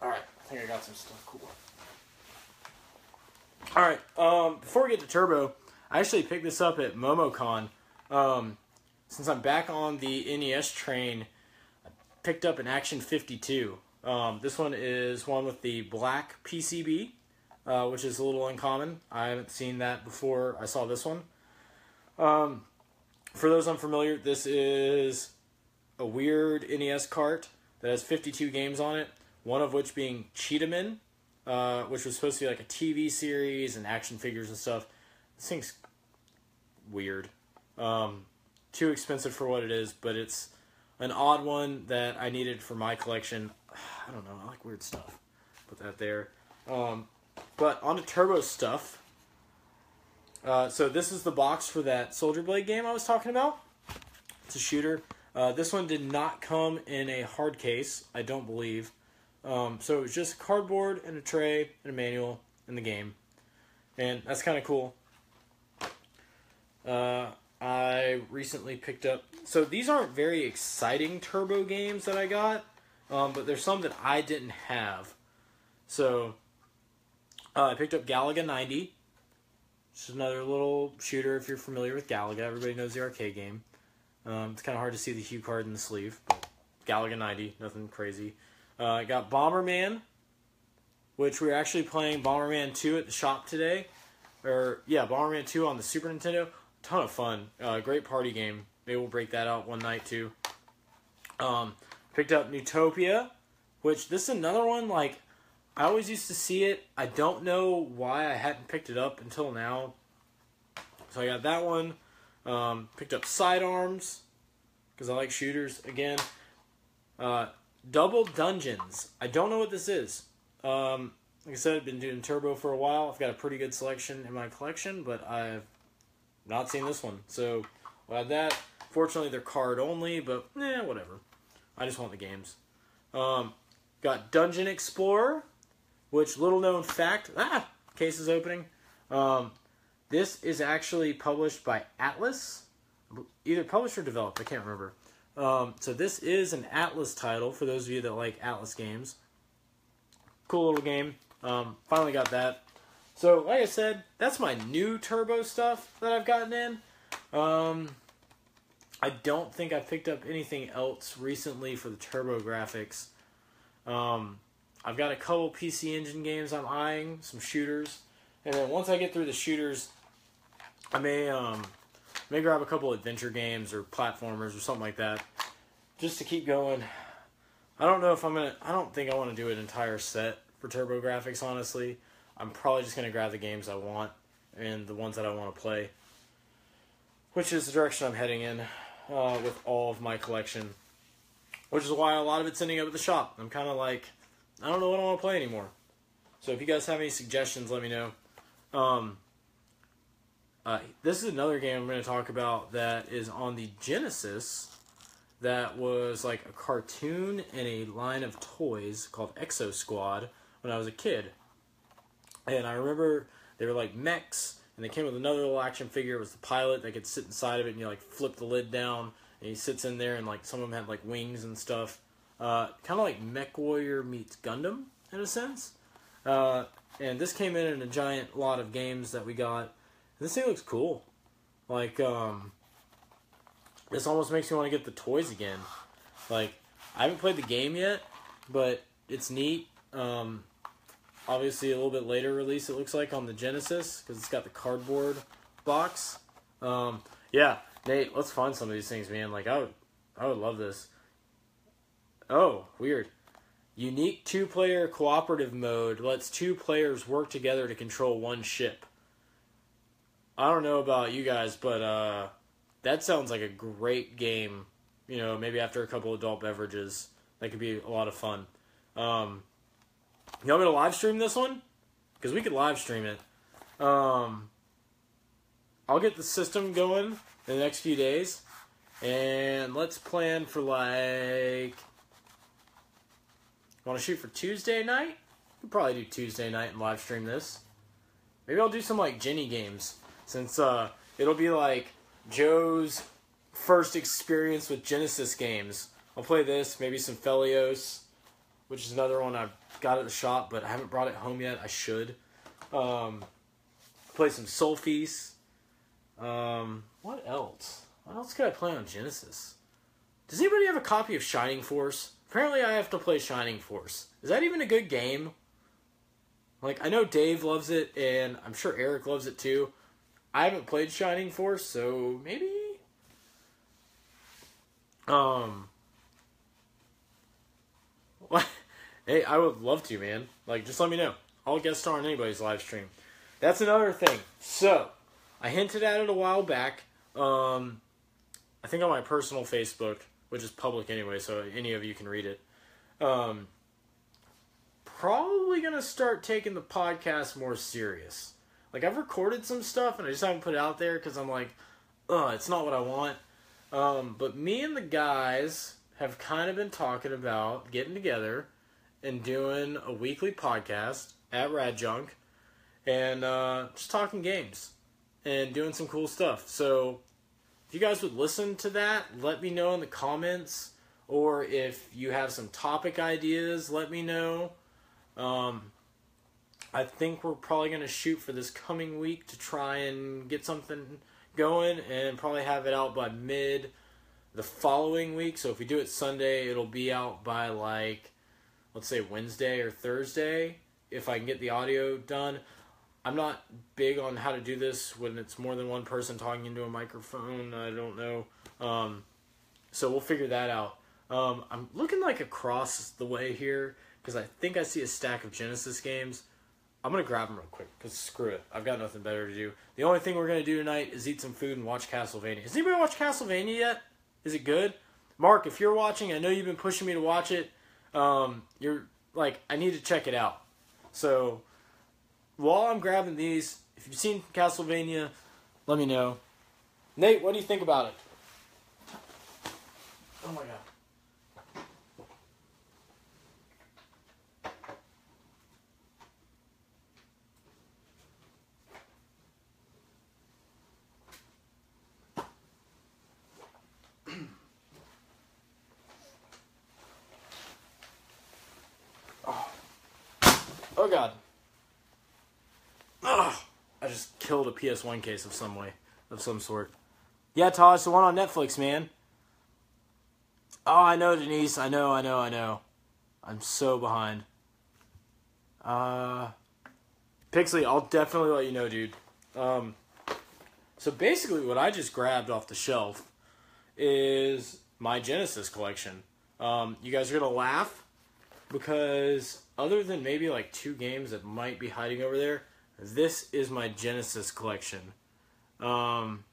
All right, I think I got some stuff cool. All right, um, before we get to Turbo, I actually picked this up at MomoCon. Um, since I'm back on the NES train, I picked up an Action 52. Um, this one is one with the black PCB, uh, which is a little uncommon. I haven't seen that before I saw this one. Um, for those unfamiliar, this is a weird NES cart that has 52 games on it, one of which being Cheetahman, uh, which was supposed to be like a TV series and action figures and stuff. This thing's weird. Um, too expensive for what it is, but it's an odd one that I needed for my collection. I don't know. I like weird stuff. Put that there. Um, but on to turbo stuff. Uh, so this is the box for that Soldier Blade game I was talking about. It's a shooter. Uh, this one did not come in a hard case, I don't believe. Um, so it was just cardboard and a tray and a manual in the game. And that's kind of cool. Uh, I recently picked up. So these aren't very exciting turbo games that I got, um, but there's some that I didn't have. So uh, I picked up Galaga 90. It's another little shooter if you're familiar with Galaga. Everybody knows the arcade game. Um, it's kind of hard to see the HuCard in the sleeve. But Galaga 90, nothing crazy. Uh, I got Bomberman, which we are actually playing Bomberman 2 at the shop today. or yeah, Bomberman Two on the Super Nintendo. Ton of fun. Uh, great party game. Maybe we'll break that out one night too. Um, picked up Neutopia, which this is another one like I always used to see it. I don't know why I hadn't picked it up until now. So I got that one. Um, picked up Sidearms because I like shooters again. Uh, Double Dungeons. I don't know what this is. Um, like I said, I've been doing Turbo for a while. I've got a pretty good selection in my collection, but I've not seen this one. So we'll add that. Fortunately, they're card only, but eh, whatever. I just want the games. Um, got Dungeon Explorer, which little known fact. Ah, case is opening. Um, this is actually published by Atlus, either published or developed. I can't remember. Um, so this is an Atlus title for those of you that like Atlus games. Cool little game. Um, finally got that. So like I said, that's my new Turbo stuff that I've gotten in. Um, I don't think I picked up anything else recently for the TurboGrafx. Um, I've got a couple PC Engine games I'm eyeing, some shooters, and then once I get through the shooters, I may um, may grab a couple adventure games or platformers or something like that, just to keep going. I don't know if I'm gonna. I don't think I want to do an entire set for TurboGrafx. Honestly, I'm probably just gonna grab the games I want and the ones that I want to play, which is the direction I'm heading in uh, with all of my collection. Which is why a lot of it's ending up at the shop. I'm kind of like, I don't know what I want to play anymore. So if you guys have any suggestions, let me know. Um, uh, this is another game I'm going to talk about that is on the Genesis that was like a cartoon and a line of toys called Exosquad when I was a kid. And I remember they were like mechs, and they came with another little action figure. It was the pilot that could sit inside of it, and you like flip the lid down, and he sits in there, and like some of them had like wings and stuff. Uh, kind of like MechWarrior meets Gundam in a sense. Uh, and this came in in a giant lot of games that we got this thing looks cool. Like, um, this almost makes me want to get the toys again. Like, I haven't played the game yet, but it's neat. Um, obviously, a little bit later release, it looks like, on the Genesis, because it's got the cardboard box. Um, yeah, Nate, let's find some of these things, man. Like, I would, I would love this. Oh, weird. Unique two player cooperative mode lets two players work together to control one ship. I don't know about you guys, but uh, that sounds like a great game. You know, maybe after a couple adult beverages, that could be a lot of fun. Um, you want me to live stream this one? Because we could live stream it. Um, I'll get the system going in the next few days, and let's plan for like. Want to shoot for Tuesday night? We'll probably do Tuesday night and live stream this. Maybe I'll do some like Jenny games since uh, it'll be like Joe's first experience with Genesis games. I'll play this, maybe some Phelios, which is another one I've got at the shop, but I haven't brought it home yet. I should. Um, play some Sol-Feace. Um, what else? What else could I play on Genesis? Does anybody have a copy of Shining Force? Apparently, I have to play Shining Force. Is that even a good game? Like, I know Dave loves it, and I'm sure Eric loves it too. I haven't played Shining Force, so maybe. Um. What? Hey, I would love to, man. Like, just let me know. I'll guest star on anybody's live stream. That's another thing. So, I hinted at it a while back. Um, I think on my personal Facebook, which is public anyway, so any of you can read it. Um, probably gonna start taking the podcast more serious. Like I've recorded some stuff and I just haven't put it out there because I'm like, oh, it's not what I want. Um, but me and the guys have kind of been talking about getting together and doing a weekly podcast at Rad Junk and uh, just talking games and doing some cool stuff. So if you guys would listen to that, let me know in the comments. Or if you have some topic ideas, let me know. Um, I think we're probably going to shoot for this coming week to try and get something going and probably have it out by mid the following week. So if we do it Sunday, it'll be out by like let's say Wednesday or Thursday if I can get the audio done. I'm not big on how to do this when it's more than one person talking into a microphone. I don't know. Um, so we'll figure that out. Um, I'm looking like across the way here because I think I see a stack of Genesis games. I'm gonna grab them real quick because screw it. I've got nothing better to do. The only thing we're gonna do tonight is eat some food and watch Castlevania. Has anybody watched Castlevania yet? Is it good? Mark, if you're watching, I know you've been pushing me to watch it. Um, you're like, I need to check it out. So while I'm grabbing these, if you've seen Castlevania, let me know. Nate, what do you think about it? Oh my god. oh. oh god. Ugh. I just killed a PS1 case of some way, of some sort. Yeah, Todd, it's the one on Netflix, man. Oh, I know, Denise. I know, I know, I know. I'm so behind. Uh, Pixley, I'll definitely let you know, dude. Um, so basically, what I just grabbed off the shelf is my Genesis collection. Um, you guys are gonna laugh because other than maybe like two games that might be hiding over there, this is my Genesis collection. Um,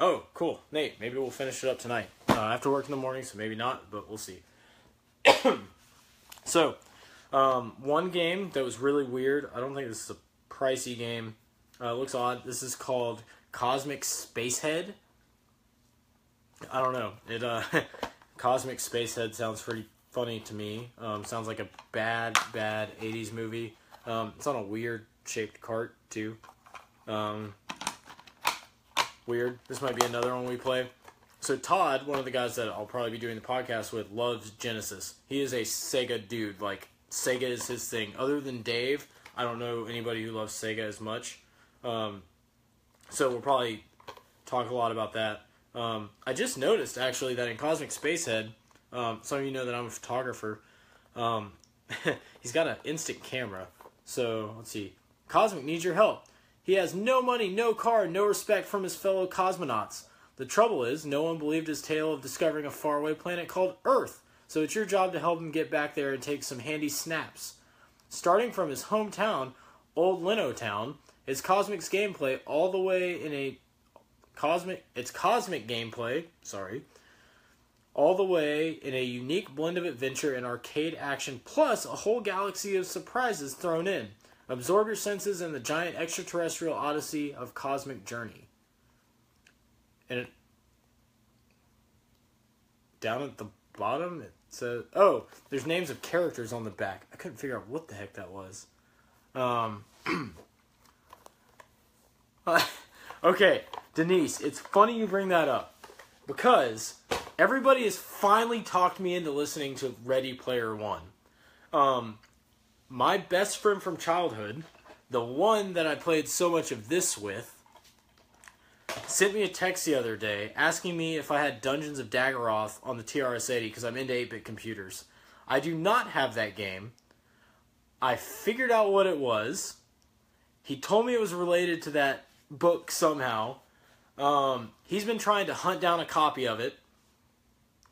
oh, cool. Nate, maybe we'll finish it up tonight. Uh, I have to work in the morning, so maybe not, but we'll see. so, um, one game that was really weird. I don't think this is a pricey game. Uh, it looks odd. This is called Cosmic Spacehead. I don't know. It uh, Cosmic Spacehead sounds pretty funny to me. Um, sounds like a bad, bad '80s movie. Um, it's on a weird shaped cart too. Um, weird. This might be another one we play. So Todd, one of the guys that I'll probably be doing the podcast with, loves Genesis. He is a Sega dude. Like Sega is his thing. Other than Dave, I don't know anybody who loves Sega as much. Um, so we'll probably talk a lot about that. Um, I just noticed actually that in Cosmic Spacehead, um, some of you know that I'm a photographer. Um, he's got an instant camera. So let's see. Cosmic needs your help. He has no money, no car, no respect from his fellow cosmonauts. The trouble is, no one believed his tale of discovering a faraway planet called Earth. So it's your job to help him get back there and take some handy snaps. Starting from his hometown, Old Lino Town, his Cosmic's gameplay all the way in a cosmic it's cosmic gameplay, sorry, all the way in a unique blend of adventure and arcade action, plus a whole galaxy of surprises thrown in. Absorb your senses in the giant extraterrestrial odyssey of Cosmic Journey. And it, down at the bottom, it says, "Oh, there's names of characters on the back." I couldn't figure out what the heck that was. Um, okay, Denise, it's funny you bring that up because everybody has finally talked me into listening to Ready Player One. Um, my best friend from childhood, the one that I played so much of this with, sent me a text the other day asking me if I had Dungeons of Daggorath on the TRS-80 because I'm into 8-bit computers. I do not have that game. I figured out what it was. He told me it was related to that book somehow. Um, he's been trying to hunt down a copy of it.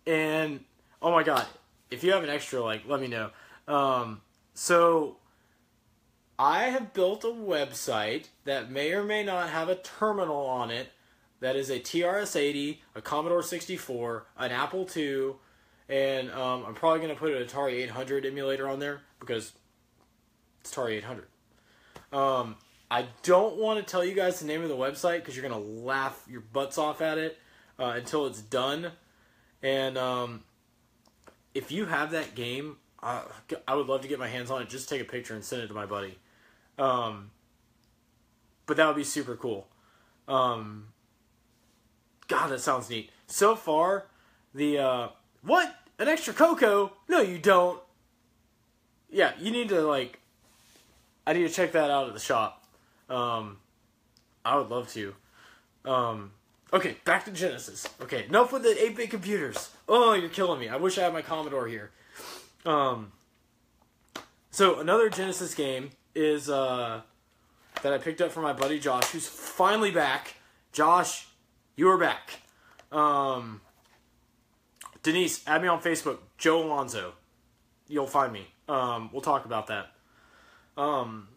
And, oh my god, if you have an extra, like, let me know. Um, so, I have built a website that may or may not have a terminal on it that is a TRS-80, a Commodore 64, an Apple II, and um, I'm probably going to put an Atari 800 emulator on there because it's Atari 800. Um, I don't want to tell you guys the name of the website because you're going to laugh your butts off at it uh, until it's done. And um, if you have that game, uh, I would love to get my hands on it. Just take a picture and send it to my buddy. Um, but that would be super cool. Um, God, that sounds neat. So far, the uh, what an extra cocoa? No, you don't. Yeah, you need to like. I need to check that out at the shop. Um, I would love to. Um, okay, back to Genesis. Okay, enough with the 8-bit computers. Oh, you're killing me. I wish I had my Commodore here. Um, So another Genesis game is uh, that I picked up from my buddy Josh, who's finally back. Josh, you are back. Um, Denise, add me on Facebook, Joe Alonzo. You'll find me. Um, we'll talk about that. Um,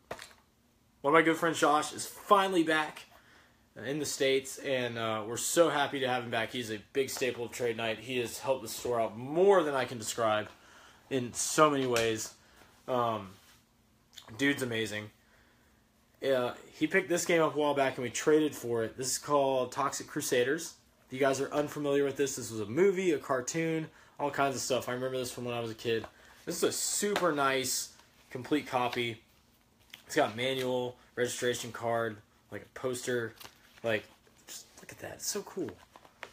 one of my good friends, Josh, is finally back in the States, and uh, we're so happy to have him back. He's a big staple of Trade Night. He has helped the store out more than I can describe in so many ways. Um, dude's amazing. Yeah, he picked this game up a while back, and we traded for it. This is called Toxic Crusaders. If you guys are unfamiliar with this, this was a movie, a cartoon, all kinds of stuff. I remember this from when I was a kid. This is a super nice, complete copy. It's got manual, registration card, like a poster, like just look at that. It's so cool.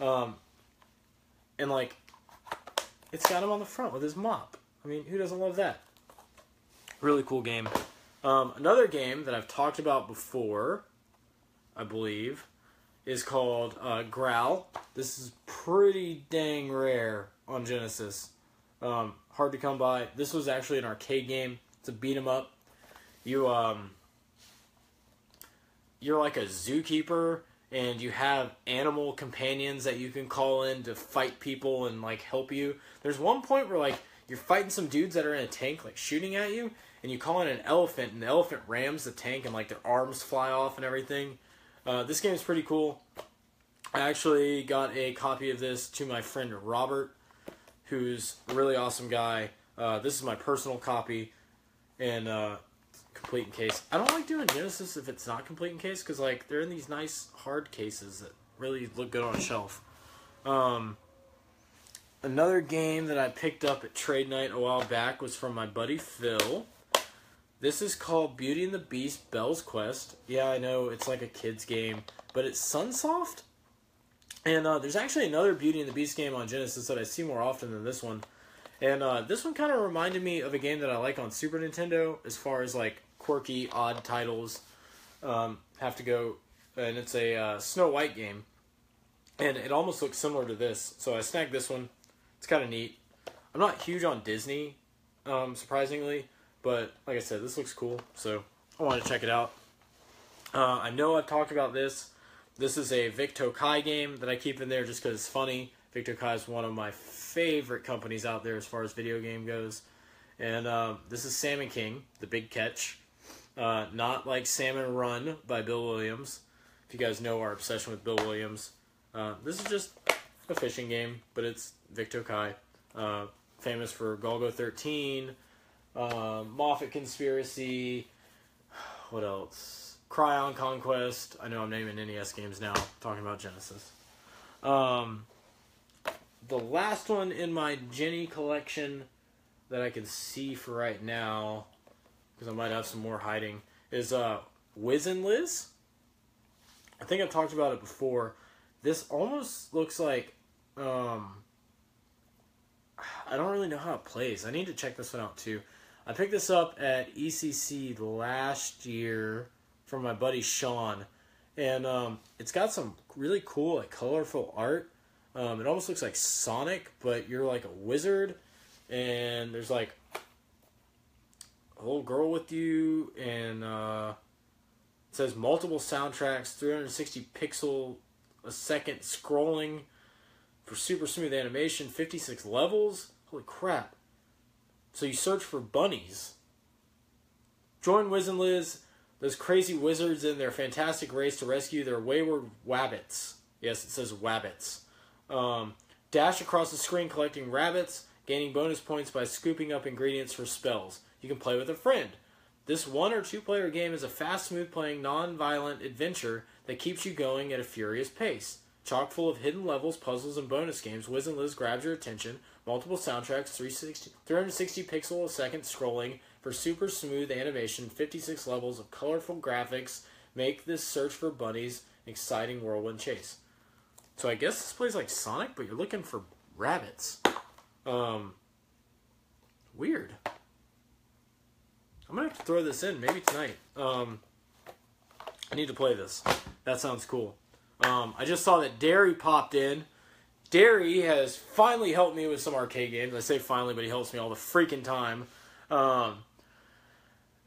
Um, and like, it's got him on the front with his mop. I mean, who doesn't love that? Really cool game. Um, another game that I've talked about before, I believe, is called uh, Growl. This is pretty dang rare on Genesis. Um, hard to come by. This was actually an arcade game. It's a beat 'em up. You um, you're like a zookeeper, and you have animal companions that you can call in to fight people and like help you. There's one point where like you're fighting some dudes that are in a tank, like shooting at you, and you call in an elephant, and the elephant rams the tank, and like their arms fly off and everything. Uh, this game is pretty cool. I actually got a copy of this to my friend Robert, who's a really awesome guy. Uh, this is my personal copy, and uh, complete in case. I don't like doing Genesis if it's not complete in case because like they're in these nice hard cases that really look good on a shelf. Um, another game that I picked up at Trade Night a while back was from my buddy Phil. This is called Beauty and the Beast Belle's Quest. Yeah, I know it's like a kid's game, but it's Sunsoft. And uh, there's actually another Beauty and the Beast game on Genesis that I see more often than this one. And uh, this one kind of reminded me of a game that I like on Super Nintendo as far as like quirky, odd titles um, have to go. And it's a uh, Snow White game. And it almost looks similar to this. So I snagged this one. It's kind of neat. I'm not huge on Disney, um, surprisingly. But like I said, this looks cool, so I want to check it out. Uh, I know I've talked about this. This is a Vic Tokai game that I keep in there just because it's funny. Vic Tokai is one of my favorite companies out there as far as video game goes. And uh, this is Salmon King, the big catch. Uh, not like Salmon Run by Bill Williams. If you guys know our obsession with Bill Williams, uh, this is just a fishing game, but it's Vic Tokai, Uh, famous for Golgo 13, um, Mafat Conspiracy. What else? Krion Conquest. I know I'm naming NES games now, talking about Genesis. Um, the last one in my Jenny collection that I can see for right now, because I might have some more hiding, is uh, Wiz and Liz. I think I've talked about it before. This almost looks like um, I don't really know how it plays. I need to check this one out too. I picked this up at ECC last year from my buddy Sean, and um, it's got some really cool, like colorful art. Um, it almost looks like Sonic, but you're like a wizard, and there's like little girl with you, and uh, says multiple soundtracks, 360 pixel a second scrolling for super smooth animation, 56 levels. Holy crap! So you search for bunnies. Join Wiz and Liz, those crazy wizards in their fantastic race to rescue their wayward wabbits. Yes, it says wabbits. Um, dash across the screen collecting rabbits, gaining bonus points by scooping up ingredients for spells. You can play with a friend. This one or two player game is a fast, smooth playing, non violent adventure that keeps you going at a furious pace. Chock full of hidden levels, puzzles, and bonus games, Wiz and Liz grabs your attention multiple soundtracks, 360, 360 pixel a second scrolling for super smooth animation, 56 levels of colorful graphics make this search for bunnies an exciting whirlwind chase. So I guess this plays like Sonic, but you're looking for rabbits. Um, weird. I'm gonna have to throw this in maybe tonight. Um, I need to play this. That sounds cool. Um, I just saw that Derry popped in. Derry has finally helped me with some arcade games. I say finally, but he helps me all the freaking time. Um,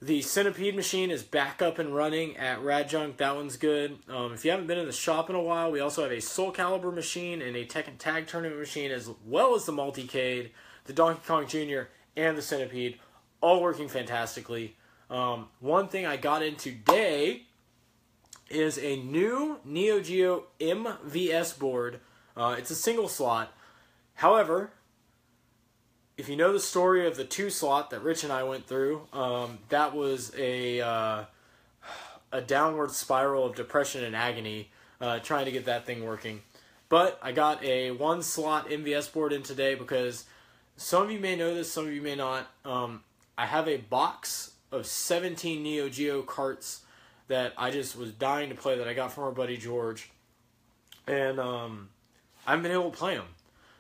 The Centipede machine is back up and running at Rad Junk. That one's good. Um, if you haven't been in the shop in a while, we also have a Soulcalibur machine and a Tekken Tag Tournament machine, as well as the Multicade, the Donkey Kong Jr., and the Centipede, all working fantastically. Um, one thing I got in today is a new Neo Geo MVS board. Uh, it's a single slot. However, if you know the story of the two slot that Rich and I went through, um, that was a uh, a downward spiral of depression and agony uh, trying to get that thing working. But I got a one slot MVS board in today because some of you may know this, some of you may not. Um, I have a box of 17 Neo Geo carts that I just was dying to play that I got from our buddy George, and um, I haven't been able to play them.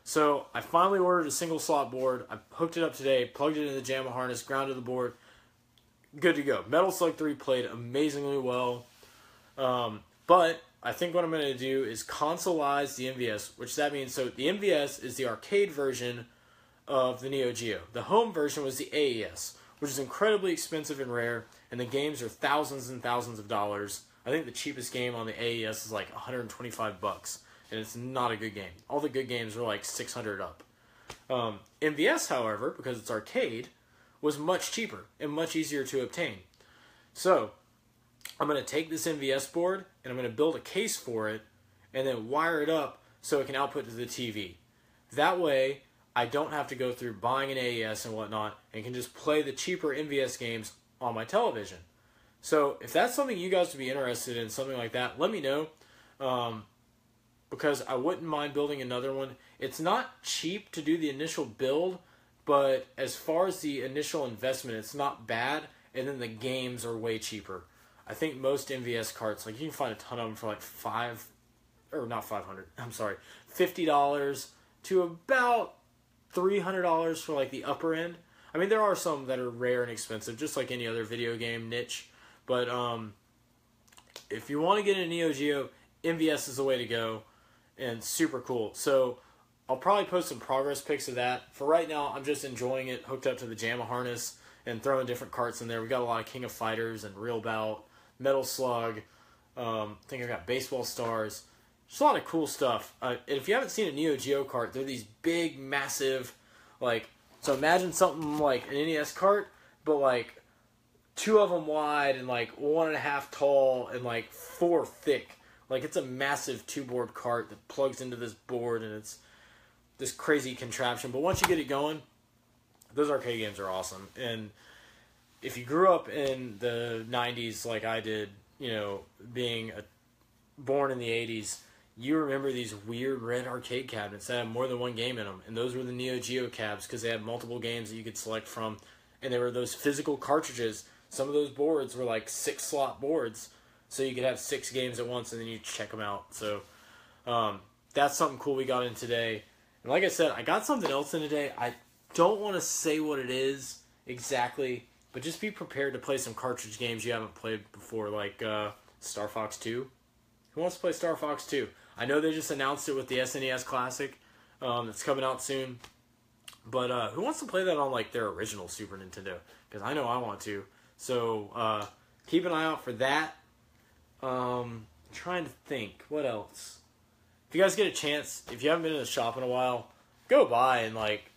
So I finally ordered a single slot board. I hooked it up today, plugged it into the JAMMA harness, grounded the board. Good to go. Metal Slug 3 played amazingly well. Um, but I think what I'm going to do is consoleize the MVS, which that means so the MVS is the arcade version of the Neo Geo. The home version was the AES, which is incredibly expensive and rare, and the games are thousands and thousands of dollars. I think the cheapest game on the AES is like 125 bucks and it's not a good game. All the good games are like 600 up. Um, MVS, however, because it's arcade, was much cheaper and much easier to obtain. So, I'm going to take this MVS board and I'm going to build a case for it and then wire it up so it can output to the TV. That way, I don't have to go through buying an AES and whatnot and can just play the cheaper MVS games on my television. So, if that's something you guys would be interested in, something like that, let me know. Um, because I wouldn't mind building another one. It's not cheap to do the initial build, but as far as the initial investment, it's not bad. And then the games are way cheaper. I think most MVS carts, like you can find a ton of them for like five, or not five hundred. I'm sorry, fifty dollars to about three hundred dollars for like the upper end. I mean, there are some that are rare and expensive, just like any other video game niche. But um, if you want to get a Neo Geo, MVS is the way to go and super cool. So I'll probably post some progress pics of that. For right now, I'm just enjoying it, hooked up to the JAMMA harness and throwing different carts in there. We got a lot of King of Fighters and Real Bout, Metal Slug. Um, I think I got Baseball Stars. Just a lot of cool stuff. Uh, and if you haven't seen a Neo Geo cart, they're these big, massive, like so. Imagine something like an NES cart, but like two of them wide and like one and a half tall and like four thick like it's a massive two board cart that plugs into this board and it's this crazy contraption. But once you get it going, those arcade games are awesome. And if you grew up in the 90s like I did, you know, being a, born in the 80s, you remember these weird red arcade cabinets that had more than one game in them. And those were the Neo Geo cabs because they had multiple games that you could select from. And they were those physical cartridges. Some of those boards were like six slot boards so you could have six games at once and then you check them out. So um, that's something cool we got in today. And like I said, I got something else in today. I don't want to say what it is exactly, but just be prepared to play some cartridge games you haven't played before, like uh, Star Fox 2. Who wants to play Star Fox 2? I know they just announced it with the SNES Classic um, that's coming out soon. But uh, who wants to play that on like their original Super Nintendo? Because I know I want to. So uh, keep an eye out for that. Um, trying to think. What else? If you guys get a chance, if you haven't been in the shop in a while, go by and like.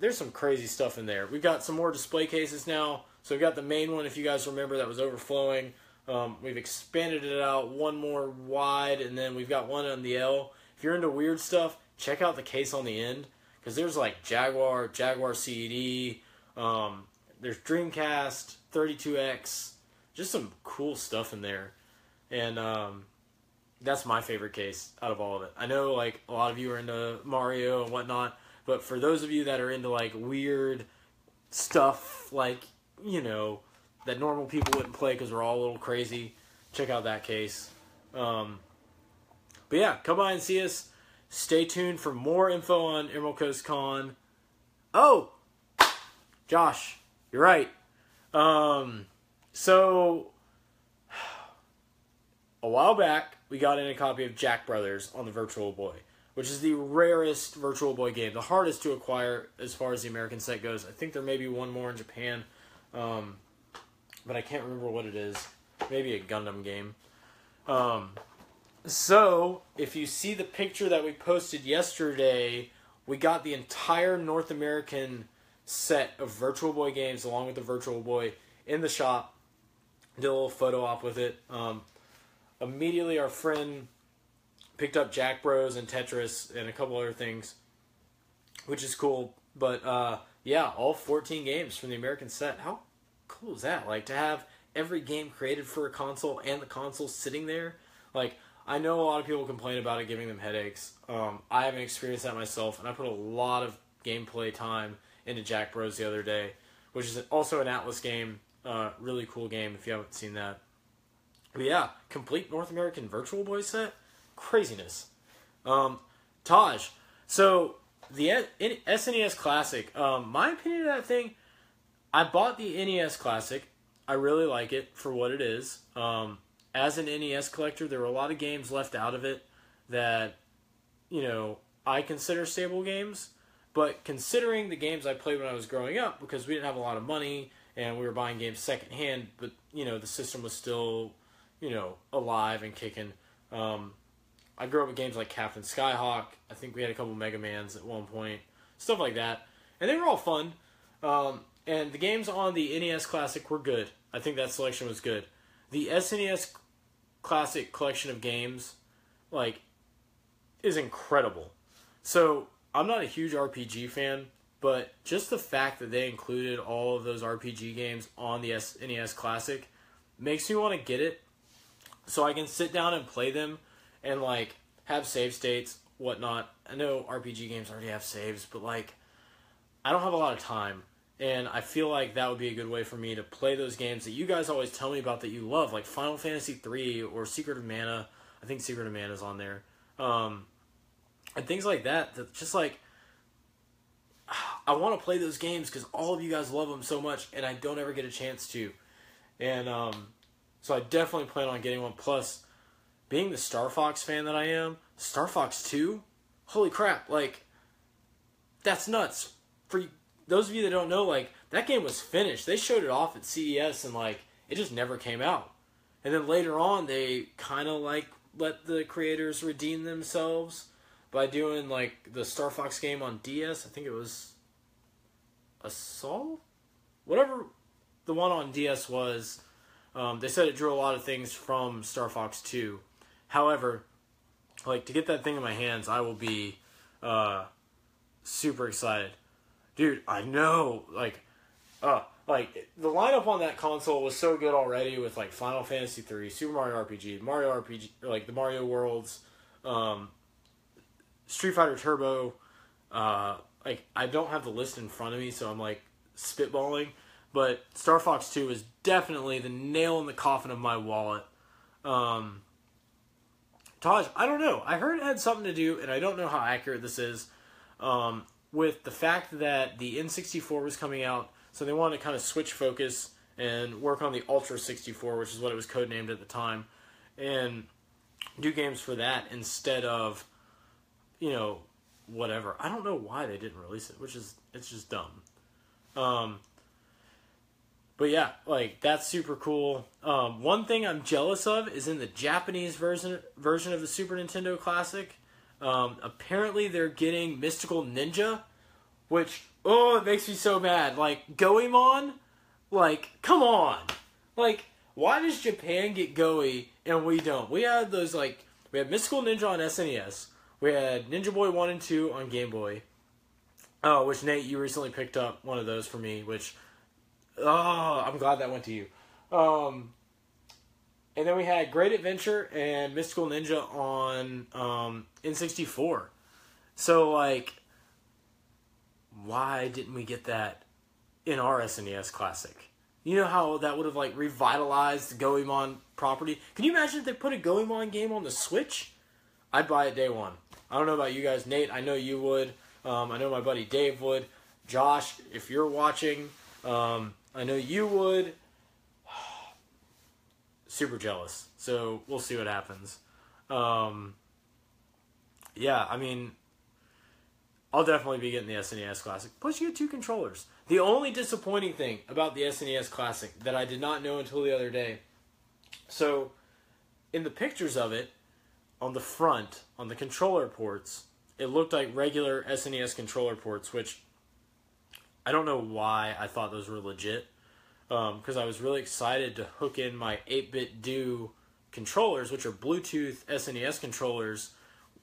There's some crazy stuff in there. We've got some more display cases now. So we've got the main one, if you guys remember, that was overflowing. Um, we've expanded it out one more wide, and then we've got one on the L. If you're into weird stuff, check out the case on the end because there's like Jaguar, Jaguar CD, um, there's Dreamcast, 32X, just some cool stuff in there, and um, that's my favorite case out of all of it. I know like a lot of you are into Mario and whatnot, but for those of you that are into like weird stuff, like you know that normal people wouldn't play because we're all a little crazy, check out that case. Um, but yeah, come by and see us. Stay tuned for more info on Emerald Coast Con. Oh, Josh, you're right. Um, so, a while back, we got in a copy of Jack Brothers on the Virtual Boy, which is the rarest Virtual Boy game, the hardest to acquire as far as the American set goes. I think there may be one more in Japan. Um, but I can't remember what it is. Maybe a Gundam game. Um, so if you see the picture that we posted yesterday, we got the entire North American set of Virtual Boy games along with the Virtual Boy in the shop. Did a little photo op with it. Um, immediately, our friend picked up Jack Bros and Tetris and a couple other things, which is cool. But uh, yeah, all 14 games from the American set. How cool is that? Like to have every game created for a console and the console sitting there. Like I know a lot of people complain about it giving them headaches. Um, I haven't experienced that myself, and I put a lot of gameplay time into Jack Bros the other day, which is also an Atlus game. Uh, really cool game if you haven't seen that. But yeah, complete North American Virtual Boy set, craziness. Um, Taj, so the SNES Classic. Um, my opinion of that thing, I bought the NES Classic. I really like it for what it is. Um, as an NES collector, there were a lot of games left out of it that, you know, I consider stable games. But considering the games I played when I was growing up, because we didn't have a lot of money and we were buying games secondhand, but you know the system was still, you know, alive and kicking. Um, I grew up with games like Captain Skyhawk. I think we had a couple Mega Mans at one point, stuff like that, and they were all fun. Um, and the games on the NES Classic were good. I think that selection was good. The SNES Classic collection of games, like, is incredible. So I'm not a huge RPG fan, but just the fact that they included all of those RPG games on the SNES Classic makes me want to get it so I can sit down and play them and like have save states, whatnot. I know RPG games already have saves, but like I don't have a lot of time. And I feel like that would be a good way for me to play those games that you guys always tell me about that you love, like Final Fantasy III or Secret of Mana. I think Secret of Mana is on there. Um, and things like that. That just like I want to play those games because all of you guys love them so much, and I don't ever get a chance to. And um, so I definitely plan on getting one. Plus, being the Star Fox fan that I am, Star Fox Two, holy crap! Like that's nuts. For those of you that don't know, like that game was finished. They showed it off at CES, and like it just never came out. And then later on, they kind of like let the creators redeem themselves by doing like the Star Fox game on DS. I think it was Assault, whatever the one on DS was. Um, they said it drew a lot of things from Star Fox Two. However, like to get that thing in my hands, I will be uh, super excited, dude. I know, like, uh, like the lineup on that console was so good already with like Final Fantasy Three, Super Mario RPG, Mario RPG, like the Mario Worlds. Um, Street Fighter Turbo, uh, like I don't have the list in front of me, so I'm like spitballing. But Star Fox Two is definitely the nail in the coffin of my wallet. Um, Taj, I don't know. I heard it had something to do, and I don't know how accurate this is, um, with the fact that the N64 was coming out, so they wanted to kind of switch focus and work on the Ultra 64, which is what it was codenamed at the time, and do games for that instead of you know, whatever. I don't know why they didn't release it, which is it's just dumb. Um, but yeah, like that's super cool. Um, one thing I'm jealous of is in the Japanese version version of the Super Nintendo Classic. Um, apparently, they're getting Mystical Ninja, which oh, it makes me so mad. Like Goemon, like come on, like why does Japan get Goey and we don't? We had those like we had Mystical Ninja on SNES. We had Ninja Boy 1 and 2 on Game Boy. Oh, which Nate, you recently picked up one of those for me, which, oh, I'm glad that went to you. Um, and then we had Great Adventure and Mystical Ninja on um, N64. So, like, why didn't we get that in our SNES Classic? You know how that would have, like, revitalized the Goemon property? Can you imagine if they put a Goemon game on the Switch? I'd buy it day one. I don't know about you guys. Nate, I know you would. Um, I know my buddy Dave would. Josh, if you're watching, um, I know you would. Super jealous. So we'll see what happens. Um, yeah, I mean, I'll definitely be getting the SNES Classic. Plus, you get two controllers. The only disappointing thing about the SNES Classic that I did not know until the other day. So, in the pictures of it, on the front, on the controller ports, it looked like regular SNES controller ports, which I don't know why I thought those were legit. Because um, I was really excited to hook in my 8BitDo controllers, which are Bluetooth SNES controllers,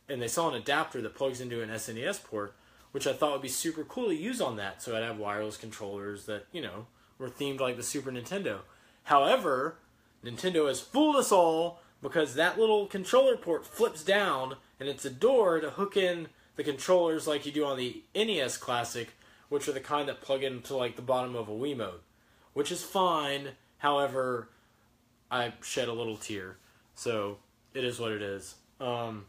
and they saw an adapter that plugs into an SNES port, which I thought would be super cool to use on that. So I'd have wireless controllers that, you know, were themed like the Super Nintendo. However, Nintendo has fooled us all because that little controller port flips down and it's a door to hook in the controllers like you do on the NES Classic, which are the kind that plug into like the bottom of a Wiimote, which is fine. However, I shed a little tear, so it is what it is. Um,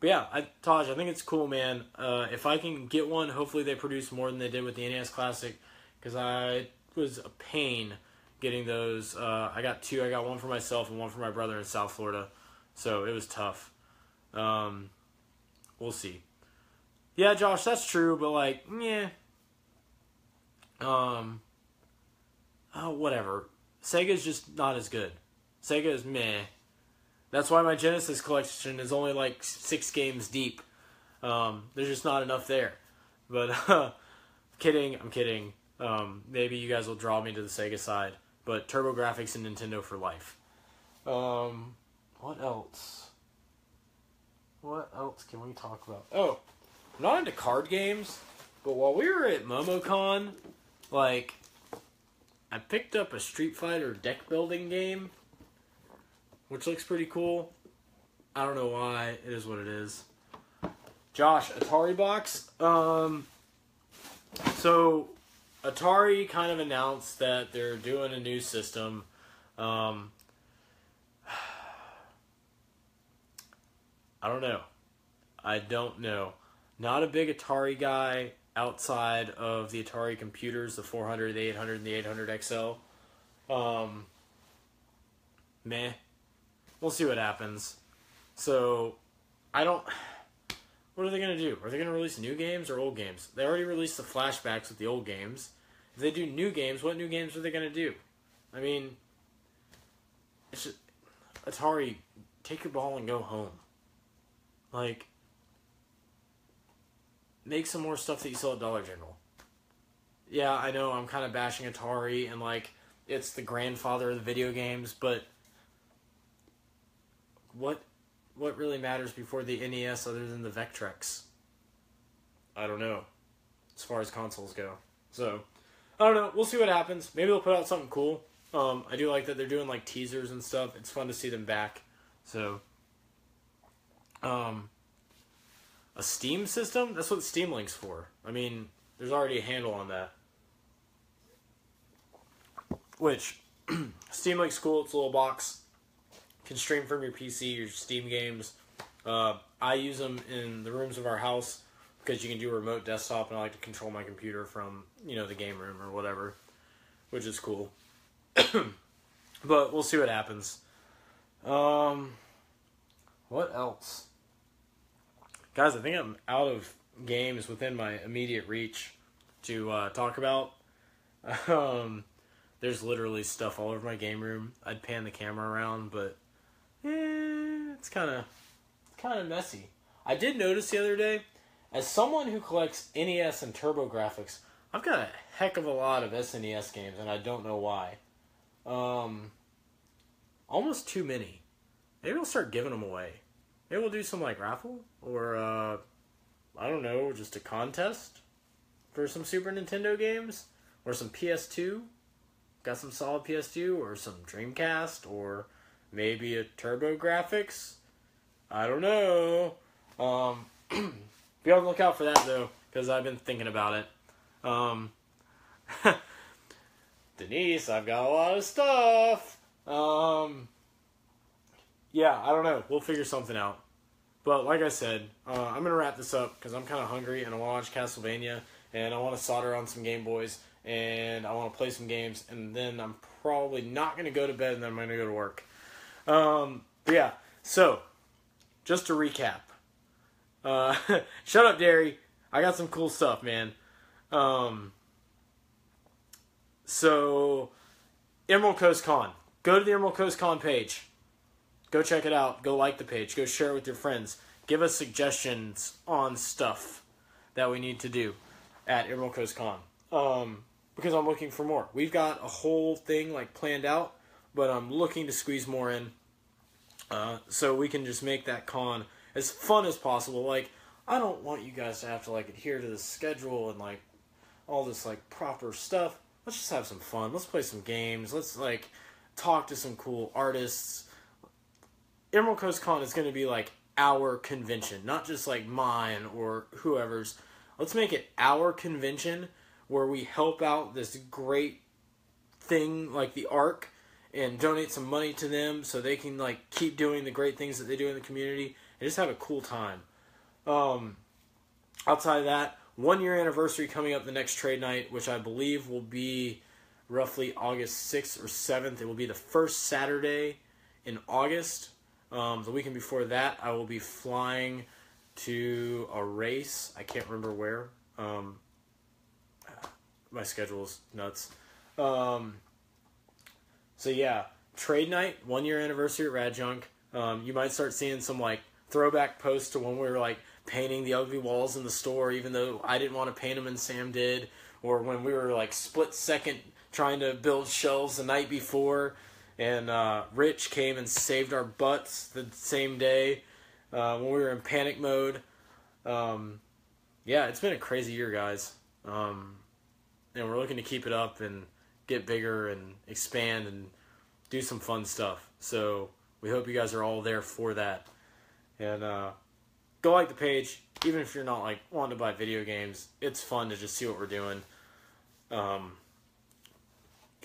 but yeah, I, Taj, I think it's cool, man. Uh, if I can get one, hopefully they produce more than they did with the NES Classic, because I was a pain getting those. Uh, I got two. I got one for myself and one for my brother in South Florida, so it was tough. Um, we'll see. Yeah, Josh, that's true, but like, yeah. Um. Oh, whatever. Sega's just not as good. Sega is meh. That's why my Genesis collection is only like six games deep. Um, there's just not enough there. But uh, kidding, I'm kidding. Um, maybe you guys will draw me to the Sega side. But TurboGrafx and Nintendo for life. Um, what else? What else can we talk about? Oh, I'm not into card games, but while we were at MomoCon, like, I picked up a Street Fighter deck building game which looks pretty cool. I don't know why. It is what it is. Josh, Atari box. Um, so Atari kind of announced that they're doing a new system. Um, I don't know. I don't know. Not a big Atari guy outside of the Atari computers, the 400, the 800, and the 800 XL. Um, meh we'll see what happens. So, I don't. What are they gonna do? Are they gonna release new games or old games? They already released the flashbacks with the old games. If they do new games, what new games are they gonna do? I mean, it's just, Atari, take your ball and go home. Like, make some more stuff that you sell at Dollar General. Yeah, I know I'm kind of bashing Atari and like it's the grandfather of the video games, but what what really matters before the NES other than the Vectrex? I don't know. As far as consoles go. So, I don't know. We'll see what happens. Maybe they'll put out something cool. Um, I do like that they're doing like teasers and stuff. It's fun to see them back. So, um, a Steam system? That's what Steam Link's for. I mean, there's already a handle on that. Which, Steam Link's cool. It's a little box can stream from your PC, your Steam games. Uh, I use them in the rooms of our house because you can do a remote desktop, and I like to control my computer from you know the game room or whatever, which is cool. but we'll see what happens. Um, what else, guys? I think I'm out of games within my immediate reach to uh, talk about. Um, there's literally stuff all over my game room. I'd pan the camera around, but eh, it's kind of kind of messy. I did notice the other day, as someone who collects NES and TurboGrafx, I've got a heck of a lot of SNES games, and I don't know why. Um, almost too many. Maybe we'll start giving them away. Maybe we'll do some like raffle or uh, I don't know, just a contest for some Super Nintendo games or some PS2. Got some solid PS2 or some Dreamcast or maybe a TurboGrafx. I don't know. Um, be on the lookout for that though, because I've been thinking about it. Um, Denise, I've got a lot of stuff. Um, yeah, I don't know. We'll figure something out. But like I said, uh, I'm gonna wrap this up because I'm kind of hungry and I want to watch Castlevania and I want to solder on some Game Boys and I want to play some games and then I'm probably not gonna go to bed and then I'm gonna go to work. Um, yeah. So, just to recap, Uh, shut up, Derry. I got some cool stuff, man. Um, so, Emerald Coast Con. Go to the Emerald Coast Con page. Go check it out. Go like the page. Go share it with your friends. Give us suggestions on stuff that we need to do at Emerald Coast Con. Um, because I'm looking for more. We've got a whole thing like planned out, but I'm looking to squeeze more in, uh, so we can just make that con as fun as possible. Like I don't want you guys to have to like adhere to the schedule and like all this like proper stuff. Let's just have some fun. Let's play some games. Let's like talk to some cool artists. Emerald Coast Con is going to be like our convention, not just like mine or whoever's. Let's make it our convention where we help out this great thing like the Ark and donate some money to them so they can like keep doing the great things that they do in the community and just have a cool time. Um, outside of that, one year anniversary coming up the next trade night, which I believe will be roughly August 6th or 7th. It will be the first Saturday in August. Um, the weekend before that, I will be flying to a race. I can't remember where. Um, my schedule's nuts. Um, so yeah, trade night, one year anniversary at Rad Junk. Um, you might start seeing some like throwback posts to when we were like painting the ugly walls in the store, even though I didn't want to paint them and Sam did, or when we were like split second trying to build shelves the night before, and uh, Rich came and saved our butts the same day uh, when we were in panic mode. Um, yeah, it's been a crazy year, guys. Um, and we're looking to keep it up and get bigger and expand and do some fun stuff. So we hope you guys are all there for that. And uh, go like the page, even if you're not like wanting to buy video games. It's fun to just see what we're doing. Um,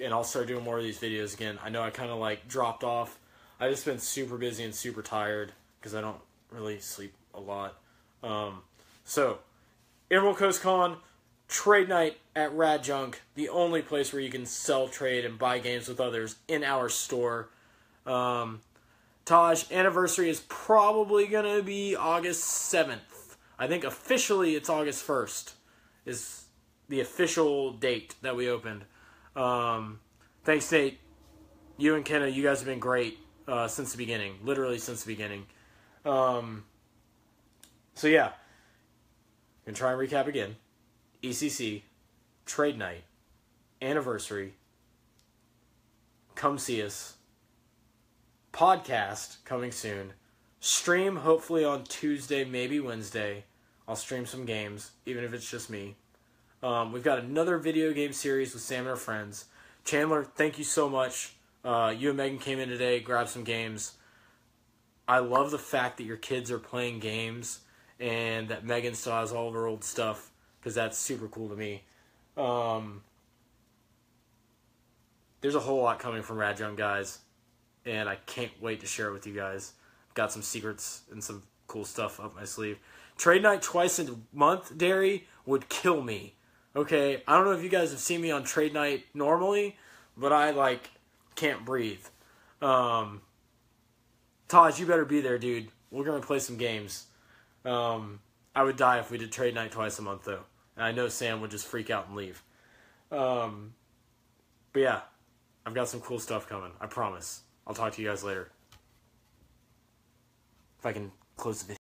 and I'll start doing more of these videos again. I know I kind of like dropped off. I just been super busy and super tired because I don't really sleep a lot. Um, so, Emerald Coast Con Trade Night at Rad Junk, the only place where you can sell, trade, and buy games with others in our store. Um, Taj, anniversary is probably going to be August 7th. I think officially it's August 1st, is the official date that we opened. Um, thanks, Nate. You and Kenna, you guys have been great uh, since the beginning, literally since the beginning. Um, so, yeah, I'm going to try and recap again. ECC, Trade Night, Anniversary, come see us, podcast coming soon, stream hopefully on Tuesday, maybe Wednesday. I'll stream some games, even if it's just me. Um, we've got another video game series with Sam and our friends. Chandler, thank you so much. Uh, you and Megan came in today, grabbed some games. I love the fact that your kids are playing games and that Megan still has all of her old stuff because that's super cool to me. Um, there's a whole lot coming from Rad Junk guys, and I can't wait to share it with you guys. Got some secrets and some cool stuff up my sleeve. Trade night twice a month, Derry, would kill me. Okay, I don't know if you guys have seen me on trade night normally, but I like can't breathe. Um, Taj, you better be there, dude. We're gonna play some games. Um, I would die if we did trade night twice a month, though. And I know Sam would just freak out and leave. Um, but yeah, I've got some cool stuff coming. I promise. I'll talk to you guys later. If I can close the video.